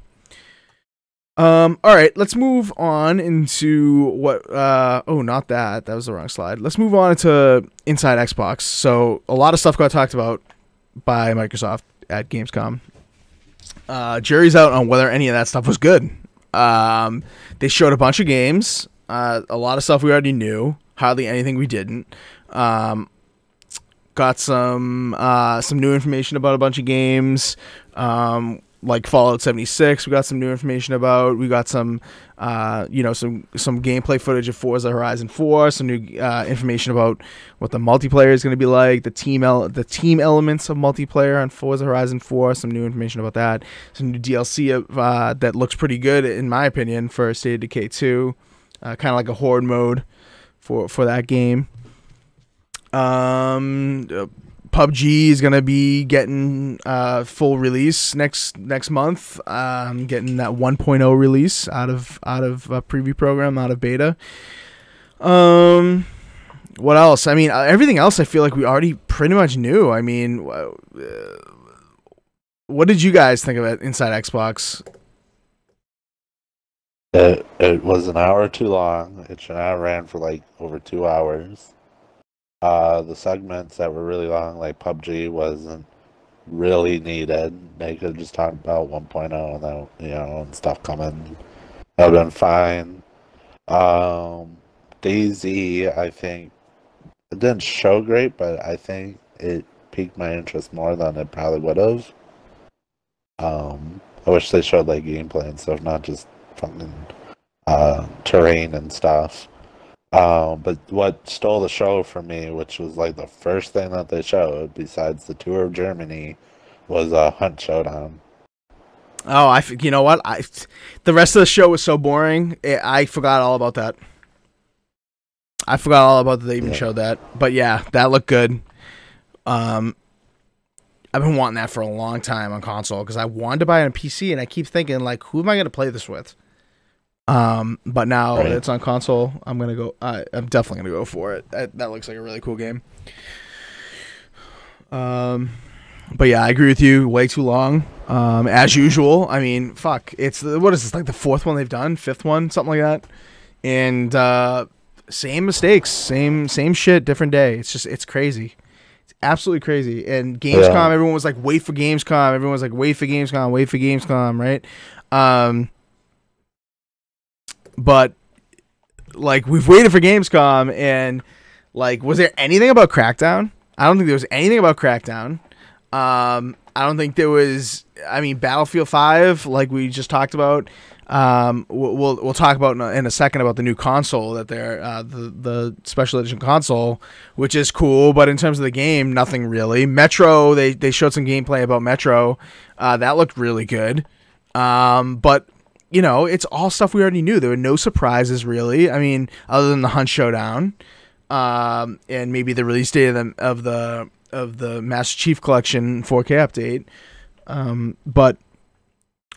Um, all right, let's move on into what uh oh, not that. That was the wrong slide. Let's move on into Inside Xbox. So, a lot of stuff got talked about by Microsoft at Gamescom. Uh jury's out on whether any of that stuff was good. Um they showed a bunch of games, uh a lot of stuff we already knew, hardly anything we didn't. Um got some uh some new information about a bunch of games. Um like Fallout 76, we got some new information about. We got some, uh, you know, some some gameplay footage of Forza Horizon 4. Some new uh, information about what the multiplayer is going to be like. The team el- the team elements of multiplayer on Forza Horizon 4. Some new information about that. Some new DLC of, uh, that looks pretty good in my opinion for State of Decay 2. Uh, kind of like a horde mode for for that game. Um, PUBG is gonna be getting uh, full release next next month. Um, getting that 1.0 release out of out of preview program, out of beta. Um, what else? I mean, uh, everything else I feel like we already pretty much knew. I mean, uh, what did you guys think of it inside Xbox? It it was an hour too long. It should have ran for like over two hours. Uh, the segments that were really long, like PUBG, wasn't really needed. They could just talk about 1.0 and then you know and stuff coming. That would have been fine. Um, I think it didn't show great, but I think it piqued my interest more than it probably would have. Um, I wish they showed like gameplay and stuff, not just fucking uh, terrain and stuff. Um, but what stole the show for me, which was like the first thing that they showed, besides the tour of Germany, was a Hunt Showdown. Oh, I f- you know what? I the rest of the show was so boring. eh, I forgot all about that. I forgot all about that they even Yeah. showed that. But yeah, that looked good. Um, I've been wanting that for a long time on console because I wanted to buy it on PC, and I keep thinking like, who am I going to play this with? Um, but now Right. it's on console, I'm gonna go. I I'm definitely gonna go for it. That, that looks like a really cool game. Um, but yeah, I agree with you. Way too long. Um, as usual. I mean, fuck. It's what is this like the fourth one they've done, fifth one, something like that. And uh, same mistakes, same same shit, different day. It's just it's crazy. It's absolutely crazy. And Gamescom, Yeah. everyone was like, wait for Gamescom. Everyone was like, wait for Gamescom, wait for Gamescom, right? Um, but like we've waited for Gamescom, and like, was there anything about Crackdown? I don't think there was anything about Crackdown. Um, I don't think there was. I mean, Battlefield Five, like we just talked about. Um, we'll we'll, talk about in a, in a second about the new console that they're uh, the the special edition console, which is cool. But in terms of the game, nothing really. Metro, they they showed some gameplay about Metro. Uh, that looked really good. Um, but you know, it's all stuff we already knew. There were no surprises really. I mean, other than the Hunt Showdown, um, and maybe the release date of the of the of the Master Chief Collection 4K update. Um, but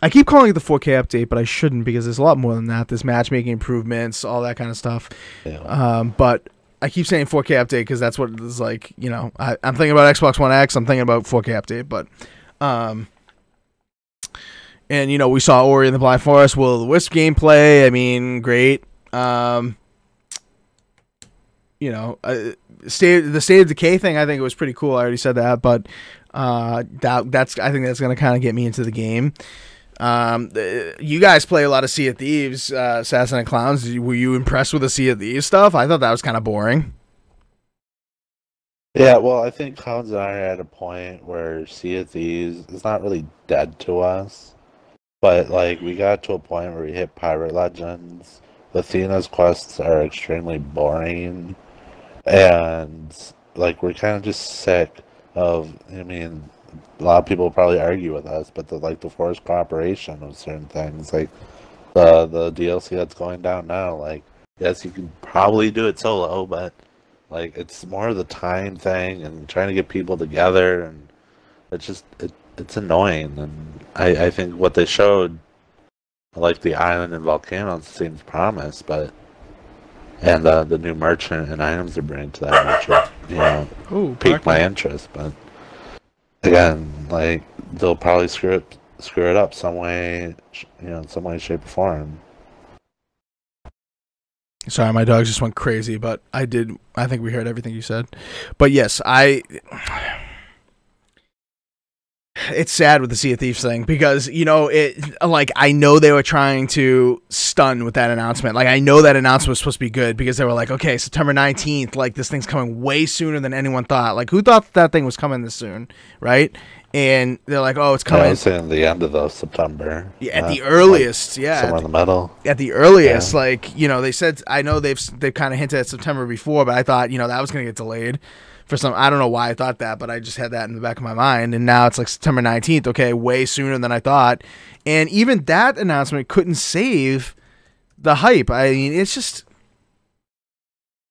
I keep calling it the 4K update, but I shouldn't because there's a lot more than that. There's matchmaking improvements, all that kind of stuff. Yeah. Um, but I keep saying 4K update because that's what it's like. You know, I, I'm thinking about Xbox One X. I'm thinking about 4K update, but um, and you know, we saw Ori in the Blind Forest, Will the Wisp gameplay. I mean, great. Um, you know, uh, state the state of decay thing. I think it was pretty cool. I already said that, but uh, that that's I think that's gonna kind of get me into the game. Um, you guys play a lot of Sea of Thieves, uh, Assassin and Clowns. Were you impressed with the Sea of Thieves stuff? I thought that was kind of boring. Yeah, well, I think Clowns and I are at a point where Sea of Thieves is not really dead to us, but like we got to a point where we hit Pirate Legends. The Athena's quests are extremely boring, and like we're kind of just sick of. I mean, a lot of people probably argue with us, but the like the forced cooperation of certain things, like the the DLC that's going down now. Like, yes, you can probably do it solo, but like it's more of the time thing and trying to get people together, and it's just it, it's annoying. And I I think what they showed, like the island and volcanoes, seems promise, but and uh, the new merchant and items they're bringing to that merchant, you know, Oh, piqued my interest. But again, like they'll probably screw it screw it up some way, you know, in some way, shape, or form. Sorry, my dogs just went crazy, but I did. I think we heard everything you said. But yes, I. It's sad with the Sea of Thieves thing because you know it. Like I know they were trying to stun with that announcement. Like I know that announcement was supposed to be good because they were like, okay, September nineteenth. Like this thing's coming way sooner than anyone thought. Like who thought that thing was coming this soon, right? And they're like, oh, it's Yeah, I coming was saying the end of the September. yeah, at not, the like, earliest. yeah, somewhere in the middle. at the earliest like you know they said i know they've they've kind of hinted at september before but i thought you know that was going to get delayed for some i don't know why i thought that but i just had that in the back of my mind and now it's like september 19th okay way sooner than i thought and even that announcement couldn't save the hype i mean it's just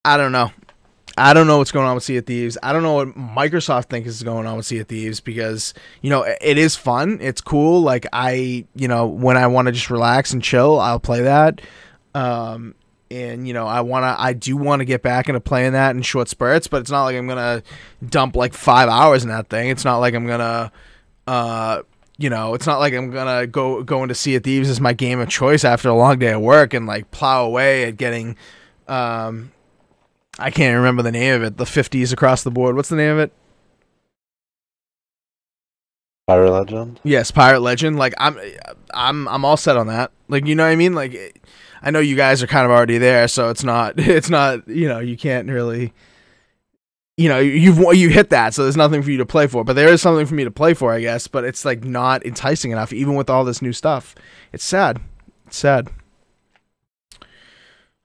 i don't know I don't know what's going on with Sea of Thieves. I don't know what Microsoft thinks is going on with Sea of Thieves because you know it- is fun. It's cool. Like I, you know, when I want to just relax and chill, I'll play that. Um, and you know, I wanna, I do want to get back into playing that in short spurts, but it's not like I'm gonna dump like five hours in that thing. It's not like I'm gonna, uh, you know, it's not like I'm gonna go go into Sea of Thieves as my game of choice after a long day of work and like plow away at getting, um, I can't remember the name of it. The 50s across the board. What's the name of it? Pirate Legend. Yes, Pirate Legend. Like I'm, I'm, I'm all set on that. Like you know what I mean. Like I know you guys are kind of already there, so it's not, [LAUGHS] it's not, you know, you can't really, you know, you've you hit that, so there's nothing for you to play for. But there is something for me to play for, I guess. But it's like not enticing enough, even with all this new stuff. It's sad. It's sad.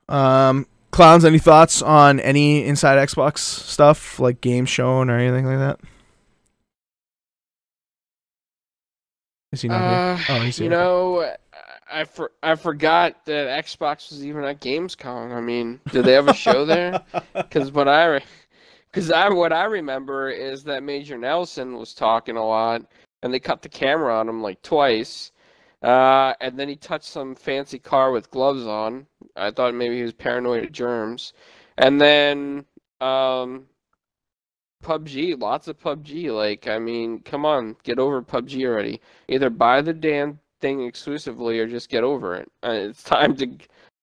Um, clowns, any thoughts on any inside Xbox stuff, like games shown or anything like that? Is he not Uh, here? Oh, he's here. you know, I for, I forgot that Xbox was even at Gamescom. I mean, did they have a show there? [LAUGHS] Because what I, because I what I remember is that Major Nelson was talking a lot, and they cut the camera on him like twice, uh, and then he touched some fancy car with gloves on. I thought maybe he was paranoid of germs, and then um, PUBG, lots of PUBG. Like, I mean, come on, get over PUBG already. Either buy the damn thing exclusively or just get over it. Uh, it's time to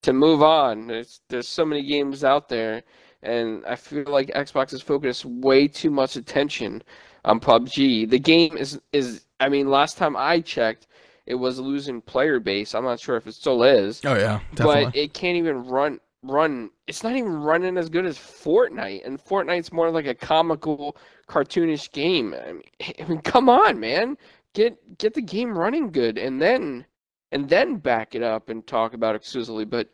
to move on. There's there's so many games out there, and I feel like Xbox has focused way too much attention on PUBG. The game is is I mean, last time I checked, it was losing player base. I'm not sure if it still is, Oh yeah, definitely. but it can't even run run. It's not even running as good as Fortnite, and Fortnite's more like a comical, cartoonish game. I mean, [LAUGHS] I mean come on, man, get get the game running good, and then and then back it up and talk about it exclusively. But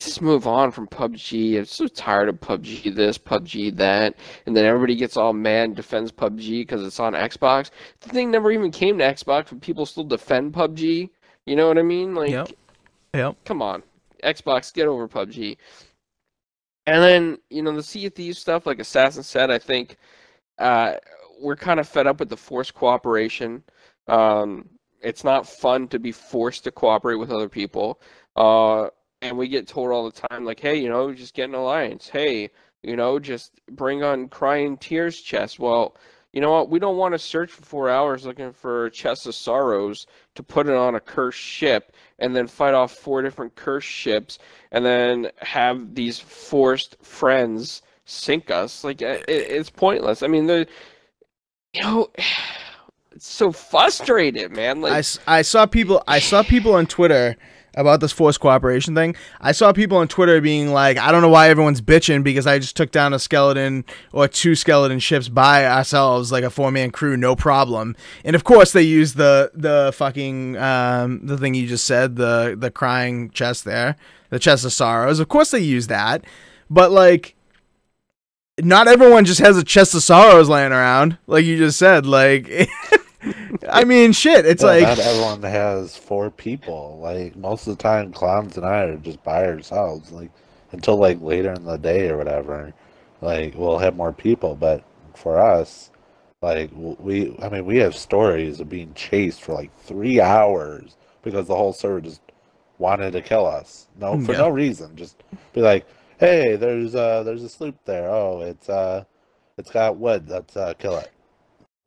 just move on from PUBG. I'm so tired of PUBG this, PUBG that, and then everybody gets all mad and defends PUBG because it's on Xbox. The thing never even came to Xbox, but people still defend PUBG. You know what I mean? Like, Yep. Yep. come on, Xbox, get over PUBG. And then you know the Sea of Thieves stuff, like Assassin said, I think uh, we're kind of fed up with the forced cooperation. Um, it's not fun to be forced to cooperate with other people. Uh, and we get told all the time, like, hey, you know, just get an alliance. Hey, you know, just bring on crying tears chest. Well, you know what? We don't want to search for four hours looking for chest of sorrows to put it on a cursed ship and then fight off four different cursed ships and then have these forced friends sink us. Like, it, it's pointless. I mean, the, you know, [SIGHS] it's so frustrated, man. Like, I, I saw people I saw people on Twitter about this forced cooperation thing. I saw people on Twitter being like, I don't know why everyone's bitching because I just took down a skeleton or two skeleton ships by ourselves, like a four man crew, no problem. And of course they use the the fucking um the thing you just said, the the crying chest there, the chest of sorrows. Of course they use that. But like not everyone just has a chest of sorrows laying around, like you just said. Like, [LAUGHS] I mean, shit. It's Yeah, like not everyone has four people. Like most of the time, clowns and I are just by ourselves. Like until like later in the day or whatever. Like we'll have more people, but for us, like we, I mean, we have stories of being chased for like three hours because the whole server just wanted to kill us. No, for Yeah. no reason. Just be like, hey, there's uh, there's a sloop there. Oh, it's uh, it's got wood. Let's uh, kill it.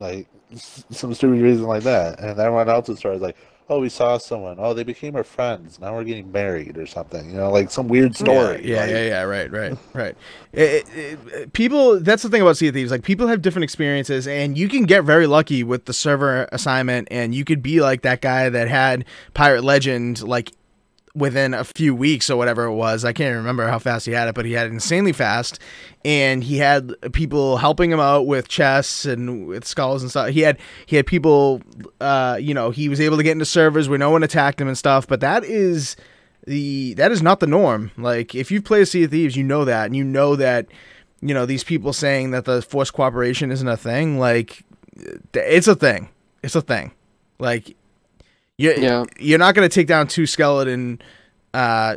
Like [LAUGHS] some stupid reason like that, and everyone else's story is like, "Oh, we saw someone. Oh, they became our friends. Now we're getting married or something." You know, like some weird story. Yeah, like, yeah, yeah, right, right, right. It- it- it- people, that's the thing about Sea of Thieves. Like, people have different experiences, and you can get very lucky with the server assignment, and you could be like that guy that had Pirate Legend, like, within a few weeks or whatever it was. I can't remember how fast he had it, but he had it insanely fast, and he had people helping him out with chess and with skulls and stuff. He had he had people, uh, you know, he was able to get into servers where no one attacked him and stuff. But that is the that is not the norm. Like if you've played Sea of Thieves, you know that, and you know that, you know these people saying that the forced cooperation isn't a thing. Like it's a thing. It's a thing. Like you Yeah. you're not gonna take down two skeleton uh,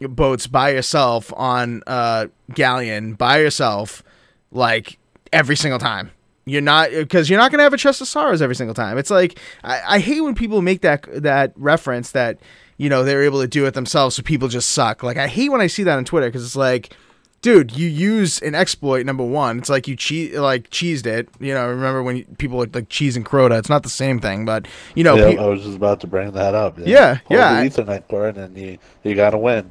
boats by yourself on a galleon by yourself, like every single time. You're not because you're not gonna have a chest of sorrows every single time. It's like I, I hate when people make that that reference that you know they're able to do it themselves, so people just suck. Like I hate when I see that on Twitter because it's like dude, you use an exploit number one. It's like you cheese like cheesed it. You know, remember when you, people like like cheese and Crota? It's not the same thing, but you know, yeah, I was just about to bring that up. Yeah, yeah. Hold yeah. The Ethernet cord, and you you gotta win.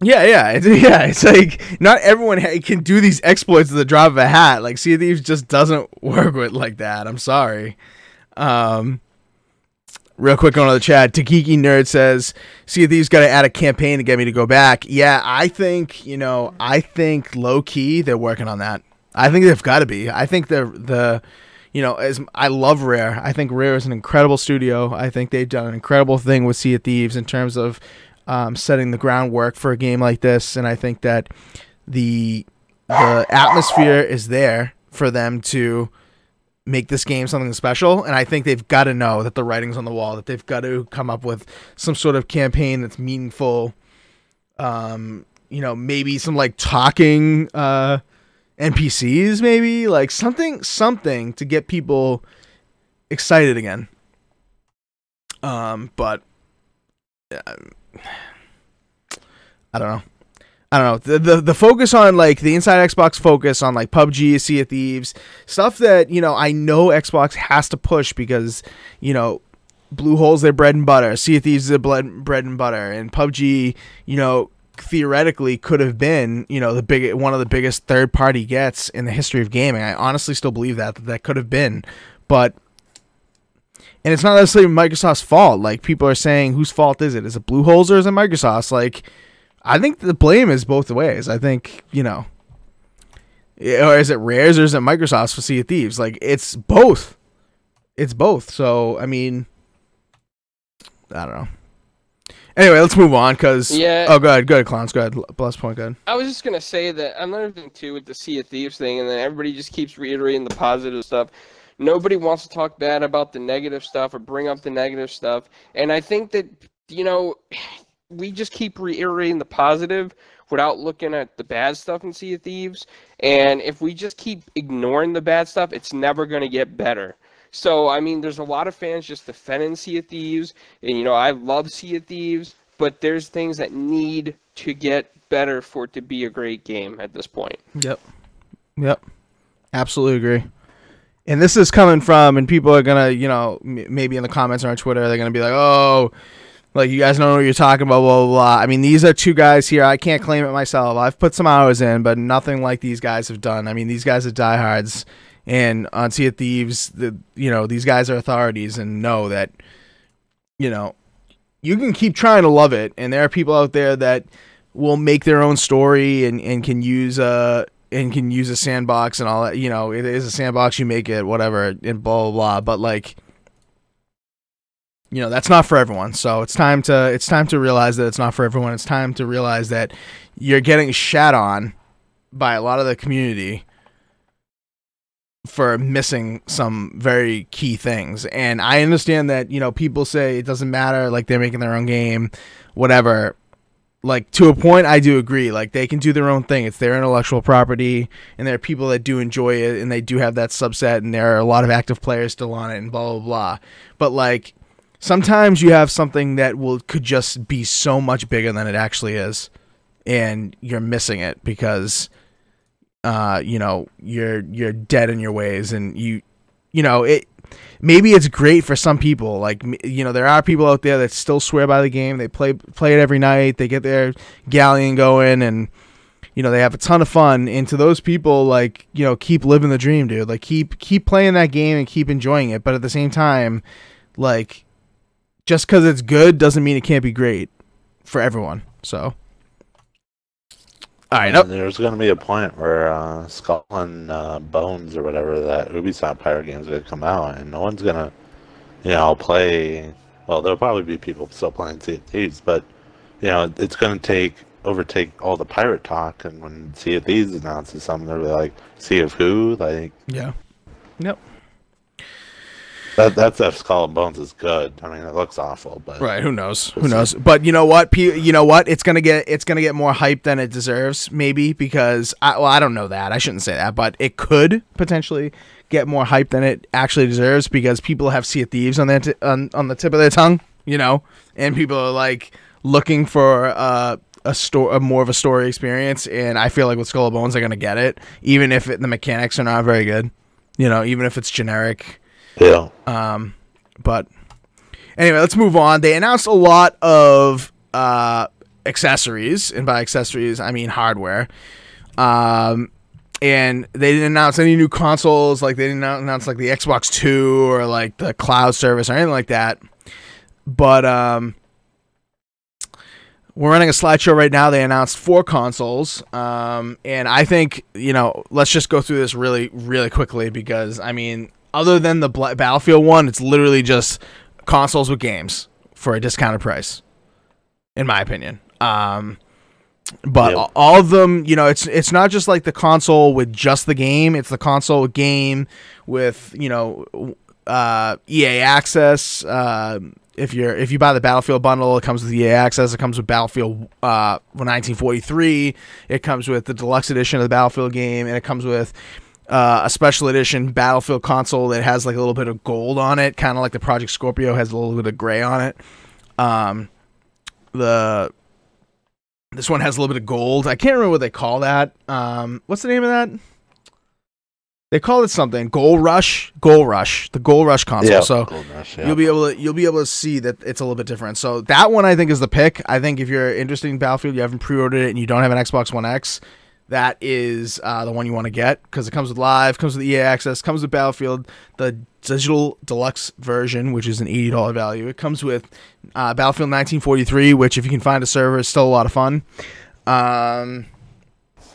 yeah, yeah, it's, [LAUGHS] yeah. It's like not everyone ha- can do these exploits at the drop of a hat. Like Sea of Thieves just doesn't [LAUGHS] work with like that. I'm sorry. Um, real quick on the chat, Takiki Nerd says, "Sea of Thieves got to add a campaign to get me to go back." Yeah, I think you know, I think low key they're working on that. I think they've got to be. I think the the you know, as I love Rare. I think Rare is an incredible studio. I think they've done an incredible thing with Sea of Thieves in terms of um, setting the groundwork for a game like this, and I think that the the atmosphere is there for them to make this game something special and i think they've got to know that the writing's on the wall that they've got to come up with some sort of campaign that's meaningful um you know maybe some like talking uh npcs maybe like something something to get people excited again. Um but uh, i don't know I don't know the, the the focus on like the inside Xbox focus on like PUBG, Sea of Thieves, stuff that you know I know Xbox has to push because you know Bluehole's their bread and butter, Sea of Thieves is their bread bread and butter, and PUBG, you know theoretically could have been you know the big one of the biggest third party gets in the history of gaming. I honestly still believe that that, that could have been, but. And it's not necessarily Microsoft's fault. Like people are saying, whose fault is it? Is it Bluehole's or is it Microsoft's? Like, I think the blame is both ways. I think you know, or is it Rare's or is it Microsoft's for Sea of Thieves? Like it's both. It's both. So I mean, I don't know. Anyway, let's move on because Yeah. Oh, go ahead, go ahead, clowns. Go ahead. Bless point. Go ahead. I was just gonna say that another thing too with the Sea of Thieves thing, and then everybody just keeps reiterating the positive stuff. Nobody wants to talk bad about the negative stuff or bring up the negative stuff, and I think that you know we just keep reiterating the positive without looking at the bad stuff in Sea of Thieves. And if we just keep ignoring the bad stuff, it's never gonna get better. So I mean, there's a lot of fans just defending Sea of Thieves, and you know I love Sea of Thieves, but there's things that need to get better for it to be a great game at this point. Yep. Yep. Absolutely agree. And this is coming from, and people are gonna, you know, maybe in the comments or on Twitter, they're gonna be like, "Oh, like you guys know what you're talking about." Blah blah blah. I mean, these are two guys here. I can't claim it myself. I've put some hours in, but nothing like these guys have done. I mean, these guys are diehards, and on Sea of Thieves, the you know these guys are authorities and know that, you know, you can keep trying to love it, and there are people out there that will make their own story and, and can use a and can use a sandbox and all that. You know, it is a sandbox. You make it, whatever, and blah blah blah. But like, you know, that's not for everyone. So it's time to it's time to realize that it's not for everyone. It's time to realize that you're getting shat on by a lot of the community for missing some very key things. And I understand that, you know, people say it doesn't matter, like they're making their own game, whatever. Like to a point I do agree. Like they can do their own thing. It's their intellectual property and there are people that do enjoy it and they do have that subset and there are a lot of active players still on it and blah blah blah. But like sometimes you have something that will could just be so much bigger than it actually is and you're missing it because uh you know you're you're dead in your ways and you you know it maybe it's great for some people like you know there are people out there that still swear by the game. They play play it every night. They get their galleon going and you know they have a ton of fun. And to those people like you know keep living the dream dude. Like keep keep playing that game and keep enjoying it. But at the same time like just because it's good doesn't mean it can't be great for everyone so all right up There's going to be a point where uh, Skull and uh, Bones or whatever that Ubisoft pirate game is going to come out, and no one's going to, you know, play. Well, there'll probably be people still playing Sea of Thieves, but you know, it's going to take overtake all the pirate talk. And when Sea of Thieves announces something, they'll be like, "Sea of who?" Like yeah yep that. That's if Skull and Bones is good. I mean, it looks awful, but Right, who knows? Who knows? But you know what? Pe- you know what? It's gonna get it's gonna get more hype than it deserves, maybe because I well I don't know that I shouldn't say that, but it could potentially get more hype than it actually deserves because people have Sea of Thieves on their t- on on the tip of their tongue, you know, and people are like looking for uh a store, a more of a story experience, and I feel like with Skull and Bones, they're gonna get it, even if it, the mechanics are not very good. You know, even if it's generic. Yeah. Um, but anyway, let's move on. They announced a lot of uh accessories, and by accessories, I mean hardware. Um, and they didn't announce any new consoles. Like they didn't announce like the Xbox Two or like the cloud service or anything like that. But um, we're running a slideshow right now. They announced four consoles, um, and I think you know let's just go through this really, really quickly because I mean, other than the Battlefield one, it's literally just consoles with games for a discounted price, in my opinion. Um, but Yep. all of them, you know, it's it's not just like the console with just the game. It's the console with game with you know uh, EA access. Uh, if you're if you buy the Battlefield bundle, it comes with EA access. It comes with Battlefield uh, 1943. It comes with the deluxe edition of the Battlefield game, and it comes with uh, a special edition Battlefield console that has like a little bit of gold on it, kind of like the Project Scorpio has a little bit of gray on it. Um, the this one has a little bit of gold. I can't remember what they call that. Um, what's the name of that? They call it something. Gold Rush. Gold Rush. The Gold Rush console. Yeah. So Rush, yeah. you'll be able to you'll be able to see that it's a little bit different. So that one I think is the pick. I think if you're interested in Battlefield, you haven't pre-ordered it, and you don't have an Xbox One X, that is uh, the one you want to get because it comes with live, comes with EA access, comes with Battlefield, the digital deluxe version, which is an eighty dollar value. It comes with uh, Battlefield 1943, which if you can find a server, is still a lot of fun. Um,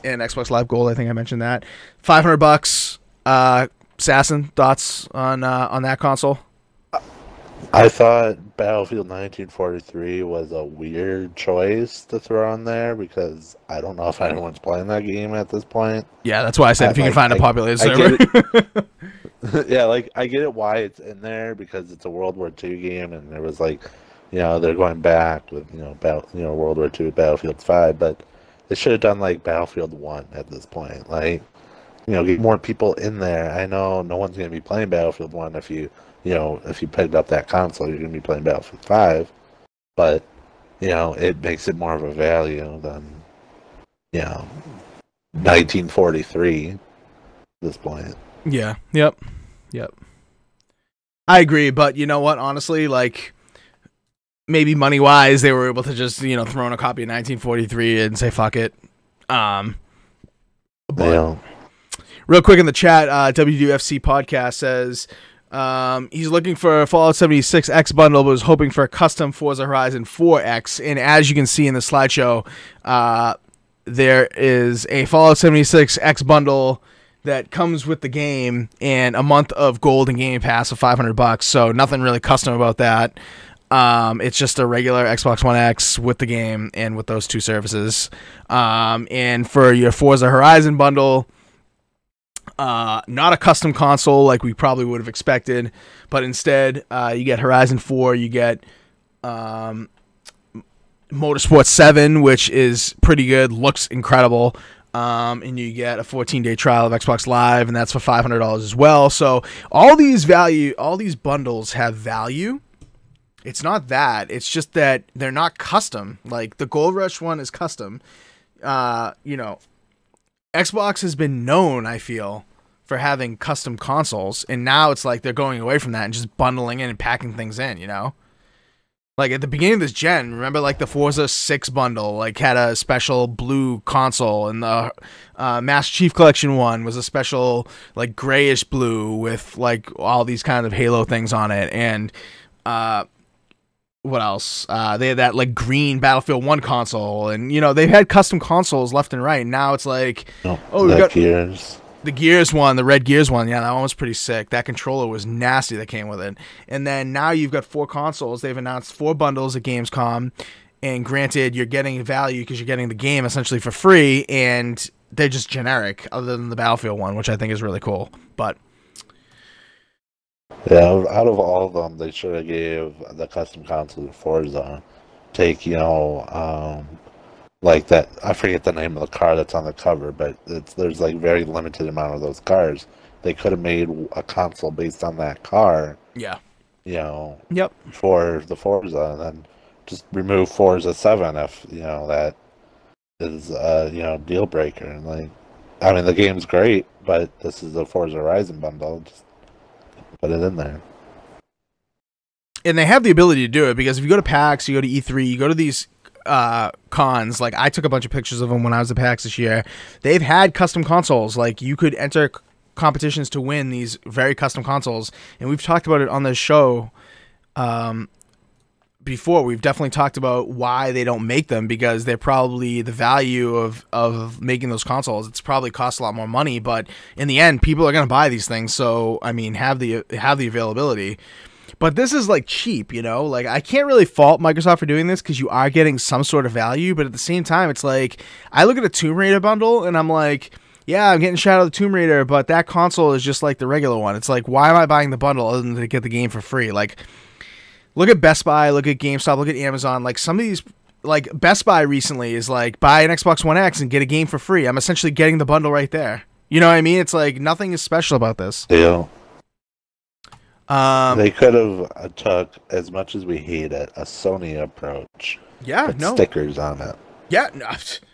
and Xbox Live Gold, I think I mentioned that. Five hundred bucks. Uh, Assassin thoughts on uh, on that console? I thought Battlefield 1943 was a weird choice to throw in there because I don't know if [LAUGHS] anyone's playing that game at this point. Yeah, that's why I said I- if you can I- find a I- populated I server. [LAUGHS] [LAUGHS] yeah, like I get it why it's in there because it's a World War II game and there was like, you know, they're going back with you know battle, you know World War II, Battlefield Five, but they should have done like Battlefield One at this point. Like, you know, get more people in there. I know no one's gonna be playing Battlefield One if you you know if you picked up that console, you're gonna be playing Battlefield Five, but you know it makes it more of a value than you know 1943 at this point. Yeah. Yep. Yep. I agree, but you know what? Honestly, like maybe money wise, they were able to just you know throw in a copy of 1943 and say fuck it. Um, but know, real quick in the chat, uh, WDFC podcast says. Um, he's looking for a Fallout 76 X bundle, but was hoping for a custom Forza Horizon 4X. And as you can see in the slideshow, uh, there is a Fallout 76 X bundle that comes with the game and a month of gold and Game Pass of 500 bucks. So nothing really custom about that. Um, it's just a regular Xbox One X with the game and with those two services. Um, and for your Forza Horizon bundle, uh, not a custom console like we probably would have expected, but instead uh, you get Horizon 4, you get um, Motorsport 7, which is pretty good, looks incredible. Um, and you get a 14 day trial of Xbox Live, and that's for $500 as well. So all these value, all these bundles have value. It's not that. It's just that they're not custom. Like the Gold Rush one is custom. Uh, you know, Xbox has been known, I feel, for having custom consoles, and now it's like they're going away from that and just bundling in and packing things in, you know? Like at the beginning of this gen, remember like the Forza 6 bundle like had a special blue console and the uh, Master Chief Collection one was a special like grayish blue with like all these kind of Halo things on it and uh what else? Uh, they had that like green Battlefield 1 console and you know, they've had custom consoles left and right. Now it's like Oh, we that got- Gears. the Gears one, the Red Gears one, yeah, that one was pretty sick. That controller was nasty that came with it. And then now you've got four consoles. They've announced four bundles at Gamescom. And granted, you're getting value because you're getting the game essentially for free, and they're just generic, other than the Battlefield one, which I think is really cool. But Yeah, out of all of them, they should have gave the custom console to Forza. Take you know, um, like that. I forget the name of the car that's on the cover, but it's there's like very limited amount of those cars. They could have made a console based on that car, yeah, you know, yep, for the Forza, and then just remove Forza Seven if you know that is a you know deal breaker. And like, I mean, the game's great, but this is a Forza Horizon bundle. Just put it in there. and they have the ability to do it because if you go to PAX, you go to E3, you go to these uh, cons. Like I took a bunch of pictures of them when I was at PAX this year. They've had custom consoles. Like you could enter c- competitions to win these very custom consoles, and we've talked about it on this show. Um, before we've definitely talked about why they don't make them because they're probably the value of of making those consoles it's probably cost a lot more money but in the end people are going to buy these things so i mean have the have the availability but this is like cheap, you know? Like I can't really fault Microsoft for doing this cuz you are getting some sort of value, but at the same time it's like I look at a Tomb Raider bundle and I'm like, yeah, I'm getting Shadow of the Tomb Raider, but that console is just like the regular one. It's like why am I buying the bundle other than to get the game for free? Like look at Best Buy, look at GameStop, look at Amazon, like some of these like Best Buy recently is like buy an Xbox One X and get a game for free. I'm essentially getting the bundle right there. You know what I mean? It's like nothing is special about this. Deal. Um, they could have uh, took as much as we hate it a Sony approach. yeah, no, stickers on it. Yeah, no,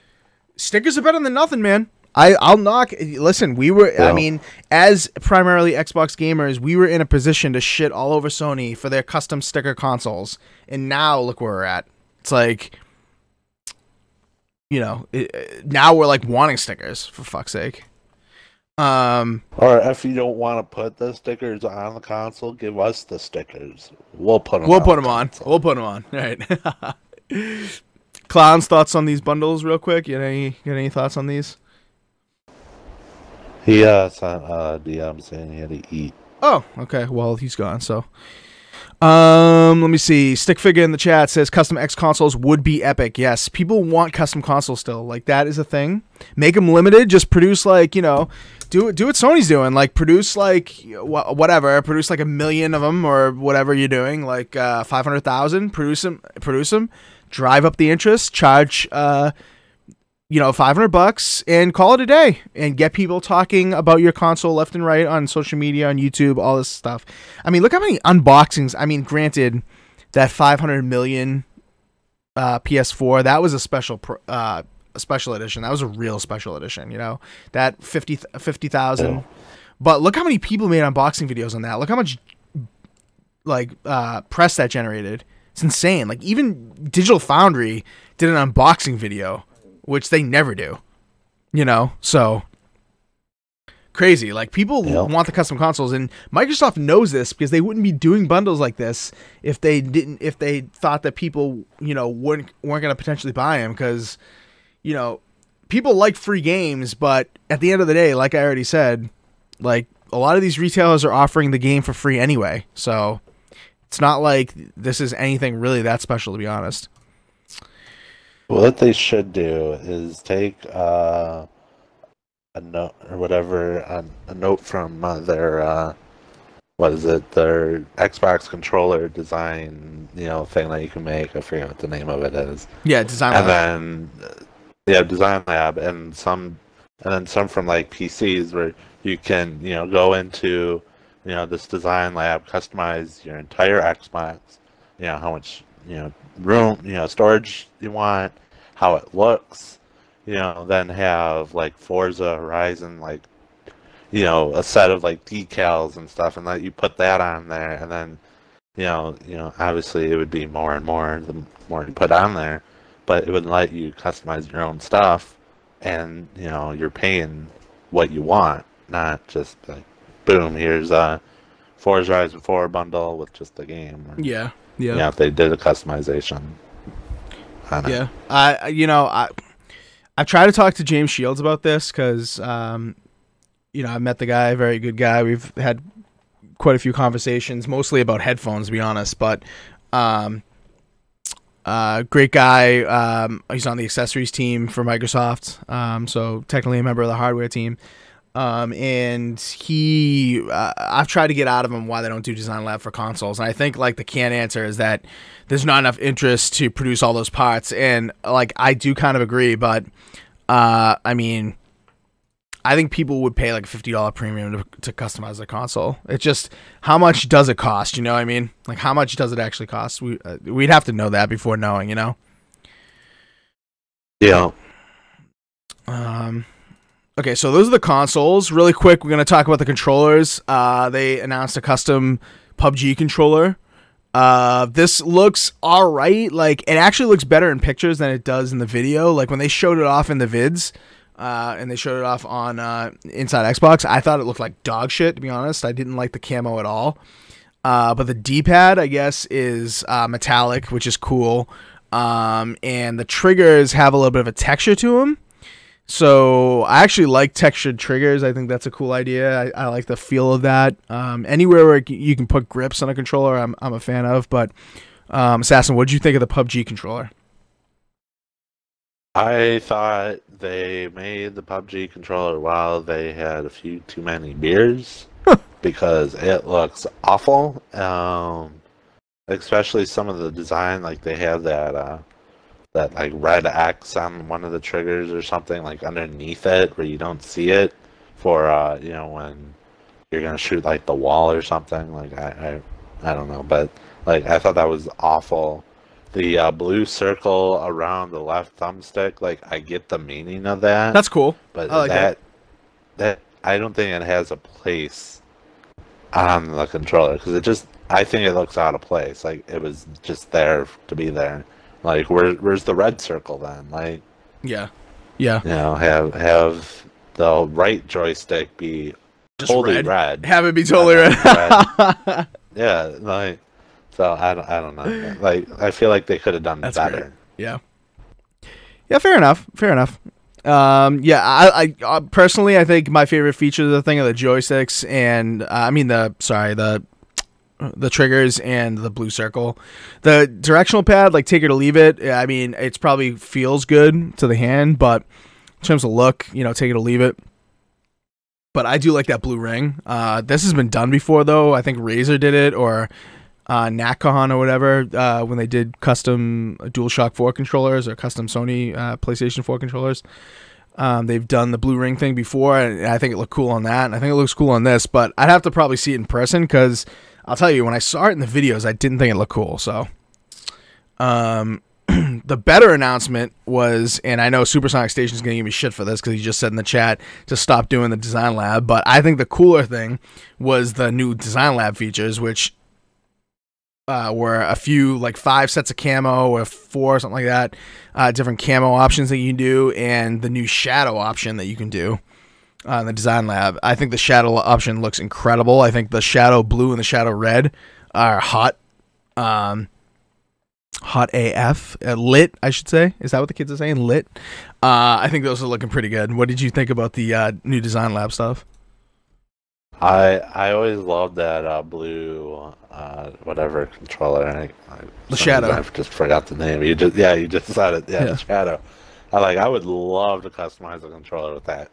[LAUGHS] stickers are better than nothing, man. I I'll knock. Listen, we were. I mean, as primarily Xbox gamers, we were in a position to shit all over Sony for their custom sticker consoles, and now look where we're at. It's like, you know, it, now we're like wanting stickers for fuck's sake. Um, Or if you don't want to put the stickers on the console, give us the stickers. We'll put them. we'll on put the them on. console. We'll put them on. All right. [LAUGHS] Clowns thoughts on these bundles, real quick. You got any? Got any thoughts on these? He uh, sent uh, DM saying he had to eat. Oh, okay. Well, he's gone. So, um, let me see. Stick figure in the chat says custom X consoles would be epic. Yes, people want custom consoles still. Like that is a thing. Make them limited. Just produce like you know, do do what Sony's doing. Like produce like wh- whatever. Produce like a million of them or whatever you're doing. Like uh, five hundred thousand. Produce them. Produce them. Drive up the interest. Charge. Uh, you know, 500 bucks and call it a day and get people talking about your console left and right on social media, on YouTube, all this stuff. I mean, look how many unboxings. I mean, granted, that 500 million uh, PS4, that was a special uh, a special edition. That was a real special edition, you know, that 50 50,000. Yeah. But look how many people made unboxing videos on that. Look how much like uh, press that generated. It's insane. Like even Digital Foundry did an unboxing video, which they never do. You know, so crazy. Like people Yeah. want the custom consoles, and Microsoft knows this because they wouldn't be doing bundles like this if they didn't. If they thought that people, you know, weren't weren't going to potentially buy them because, you know, people like free games, but at the end of the day, like I already said, like a lot of these retailers are offering the game for free anyway. So it's not like this is anything really that special, to be honest. What they should do is take uh, a note or whatever, a, a note from uh, their uh, what is it? Their Xbox controller design, you know, thing that you can make. I forget what the name of it is. Yeah, design. and lab. then yeah design lab and some and then some from like pcs where you can you know go into you know this design lab customize your entire xbox you know how much you know room you know storage you want how it looks you know then have like forza horizon like you know a set of like decals and stuff and let you put that on there and then you know you know obviously it would be more and more the more you put on there but it would let you customize your own stuff and you know you're paying what you want not just like boom here's a Forza Horizon 4 bundle with just the game or, yeah, yeah, yeah if they did a customization on it. Yeah, I I- you know I I've tried to talk to James Shields about this because um, you know I met the guy, very good guy. We've had quite a few conversations, mostly about headphones, to be honest. But um, uh, great guy. Um, he's on the accessories team for Microsoft, um, so technically a member of the hardware team. Um, and he, uh, I've tried to get out of him why they don't do design lab for consoles, and I think like the canned answer is that there's not enough interest to produce all those parts, and like I do kind of agree, but uh, I mean, I think people would pay like a fifty dollar premium to, to customize their console. It's just how much does it cost? You know what I mean? Like how much does it actually cost? We uh, we'd have to know that before knowing, you know? yeah Um, okay, so those are the consoles. Really quick, we're gonna talk about the controllers. Uh, they announced a custom PUBG controller. Uh, this looks all right. Like it actually looks better in pictures than it does in the video. Like when they showed it off in the vids, uh, and they showed it off on uh, Inside Xbox, I thought it looked like dog shit. To be honest, I didn't like the camo at all. Uh, but the D-pad, I guess, is uh, metallic, which is cool. Um, and the triggers have a little bit of a texture to them. So I actually like textured triggers. I think that's a cool idea. I, I like the feel of that. Um, anywhere where you can put grips on a controller, I'm, I'm a fan of. But um, Assassin, what did you think of the PUBG controller? I thought they made the PUBG controller while they had a few too many beers because it looks awful. Um, especially some of the design, like they have that uh, that like red X on one of the triggers or something like underneath it where you don't see it for uh, you know when you're gonna shoot like the wall or something. Like I, I, I don't know, but like I thought that was awful. The uh, blue circle around the left thumbstick, like I get the meaning of that. That's cool. But I like that, that I don't think it has a place on the controller because it just I think it looks out of place. Like it was just there to be there. Like where where's the red circle then? Like Yeah. Yeah. you know have have the right joystick be Just totally red. red. Have it be totally Uh, red. [LAUGHS] Yeah, like so I don't I don't know. Like I feel like they could have done That's better. great. yeah. Yeah, fair enough. Fair enough. Um, yeah, I, I personally, I think my favorite feature of the thing are the joysticks and uh, I mean the sorry the the triggers and the blue circle. The directional pad, like take it or leave it. I mean, it's probably feels good to the hand, but in terms of look, you know, take it or leave it. But I do like that blue ring. Uh, this has been done before though. I think Razer did it or uh, or whatever uh, when they did custom DualShock 4 controllers or custom Sony uh, PlayStation 4 controllers. Um, they've done the blue ring thing before, and I think it looked cool on that, and I think it looks cool on this. But I'd have to probably see it in person because I'll tell you, when I saw it in the videos, I didn't think it looked cool. So, um, [CLEARS THROAT] the better announcement was, and I know Supersonic Station is going to give me shit for this because he just said in the chat to stop doing the design lab. But I think the cooler thing was the new design lab features, which uh, were a few like five sets of camo or four or something like that, uh, different camo options that you can do, and the new shadow option that you can do uh, in the design lab. I think the shadow option looks incredible. I think the shadow blue and the shadow red are hot, um, hot AF, uh, lit. I should say. Is that what the kids are saying? Lit. Uh, I think those are looking pretty good. What did you think about the uh, new design lab stuff? I I always loved that uh, blue uh, whatever controller. I, I, The Shadow. I just forgot the name. You just yeah, you just said it. Yeah, Yeah. the shadow. I like. I would love to customize a controller with that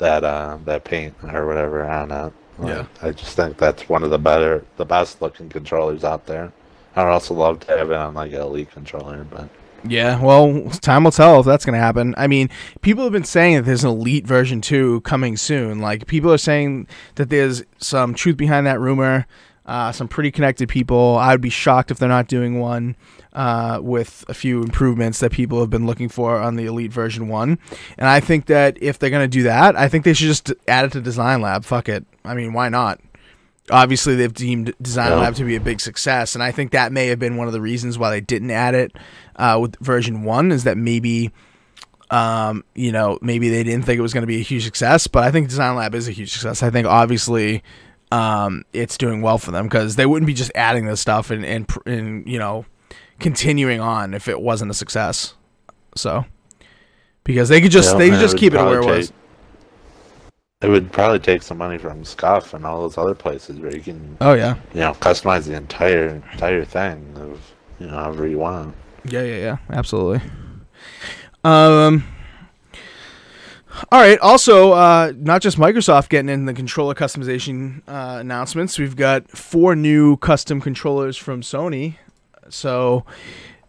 that uh, that paint or whatever on it. Like, Yeah. I just think that's one of the better, the best looking controllers out there. I'd also love to have it on like an elite controller, but Yeah, well, time will tell if that's going to happen. I mean, people have been saying that there's an Elite version 2 coming soon. Like, people are saying that there's some truth behind that rumor. Uh, some pretty connected people. I would be shocked if they're not doing one uh, with a few improvements that people have been looking for on the Elite version 1. And I think that if they're going to do that, I think they should just add it to Design Lab. Fuck it. I mean, why not? obviously they've deemed Design Yeah. Lab to be a big success, and I think that may have been one of the reasons why they didn't add it uh, with version one. Is that maybe, um, you know, maybe they didn't think it was going to be a huge success, but I think Design Lab is a huge success. I think obviously. Um, it's doing well for them because they wouldn't be just adding this stuff and, and and you know continuing on if it wasn't a success. So because they could just Yeah, they could just keep it where it was. It would probably take some money from Scuf and all those other places where you can, Oh yeah, you know, customize the entire entire thing of you know however you want. Yeah, yeah, yeah, absolutely. Um. All right. Also, uh, not just Microsoft getting in the controller customization uh, announcements. We've got four new custom controllers from Sony. So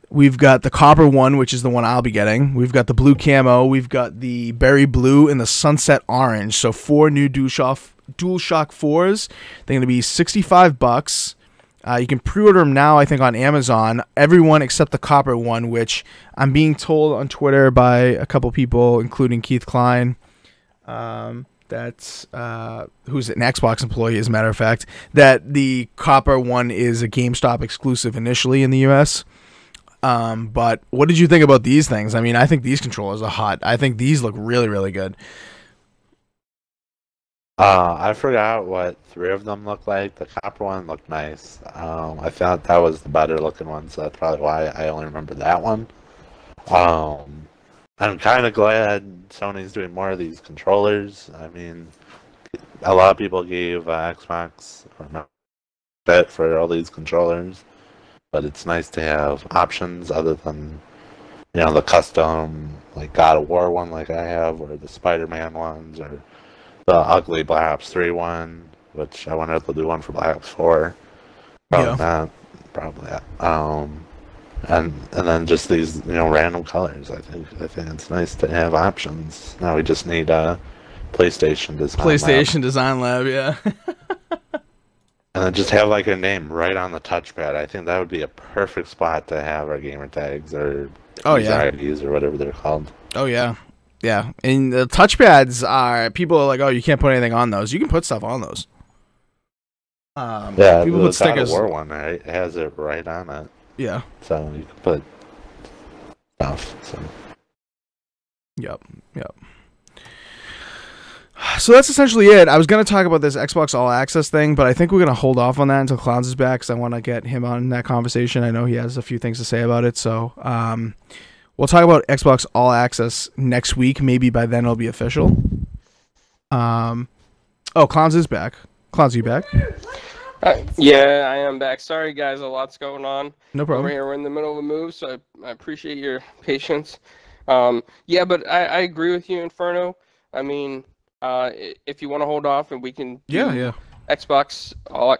we've got the copper one, which is the one I'll be getting. We've got the blue camo. We've got the berry blue and the sunset orange. So four new DualShock DualShock fours. They're going to be sixty-five bucks. Uh, you can pre-order them now, I think, on Amazon. Everyone except the copper one, which I'm being told on Twitter by a couple people, including Keith Klein, um, that's uh, who's an Xbox employee, as a matter of fact, that the copper one is a GameStop exclusive initially in the U.S. Um, but what did you think about these things? I mean, I think these controllers are hot. I think these look really, really good. Uh, I forgot what three of them looked like. The copper one looked nice. Um, I thought that was the better looking one, so that's probably why I only remember that one. Um, I'm kind of glad Sony's doing more of these controllers. I mean, a lot of people gave uh, Xbox or not bet for all these controllers, but it's nice to have options other than you know the custom like God of War one like I have, or the Spider-Man ones, or the ugly Black Ops 3 one, which I wonder if they'll do one for Black Ops 4. Probably Yeah. not. Probably not. Um, and and then just these you know random colors. I think I think it's nice to have options. Now we just need a PlayStation design. lab. PlayStation Design Lab, yeah. [LAUGHS] and then just have like a name right on the touchpad. I think that would be a perfect spot to have our gamer tags or Oh, yeah. IDs or whatever they're called. Oh yeah, yeah. And the touchpads are people are like, oh, you can't put anything on those. You can put stuff on those. Um, Yeah, people the put stickers. War one right, has it right on it, Yeah. so you can put stuff. So. Yep. Yep. So that's essentially it. I was gonna talk about this Xbox All Access thing, but I think we're gonna hold off on that until Clowns is back because I want to get him on that conversation. I know he has a few things to say about it. So um, we'll talk about Xbox All Access next week. Maybe by then it'll be official. Um, oh, Clowns is back. Clowns, you back? Uh, yeah, I am back. Sorry, guys, a lot's going on. No Over problem. here, we're in the middle of a move, so I, I appreciate your patience. Um, yeah, but I, I agree with you, Inferno. I mean, uh, if you want to hold off and we can Yeah, yeah. Xbox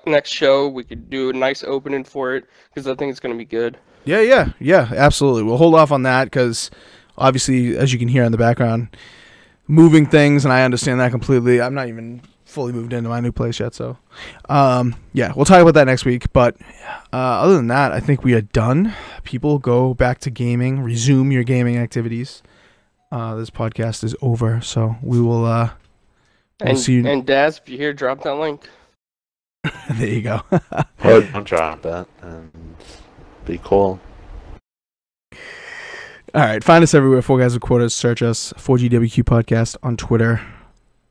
next show, we could do a nice opening for it because I think it's going to be good. Yeah, yeah, yeah, absolutely. We'll hold off on that because obviously, as you can hear in the background, moving things, and I understand that completely. I'm not even fully moved into my new place yet, so um, yeah, we'll talk about that next week. But uh, other than that, I think we are done. People go back to gaming, resume your gaming activities. Uh, this podcast is over, so we will. Uh, We'll And, see you- and Daz, if you're here, drop that link. [LAUGHS] there you go. [LAUGHS] Or don't drop it and be cool. All right, find us everywhere. Four guys with quarters. Search us. 4GWQ podcast on Twitter.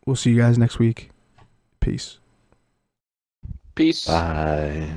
We'll see you guys next week. Peace. Peace. Bye.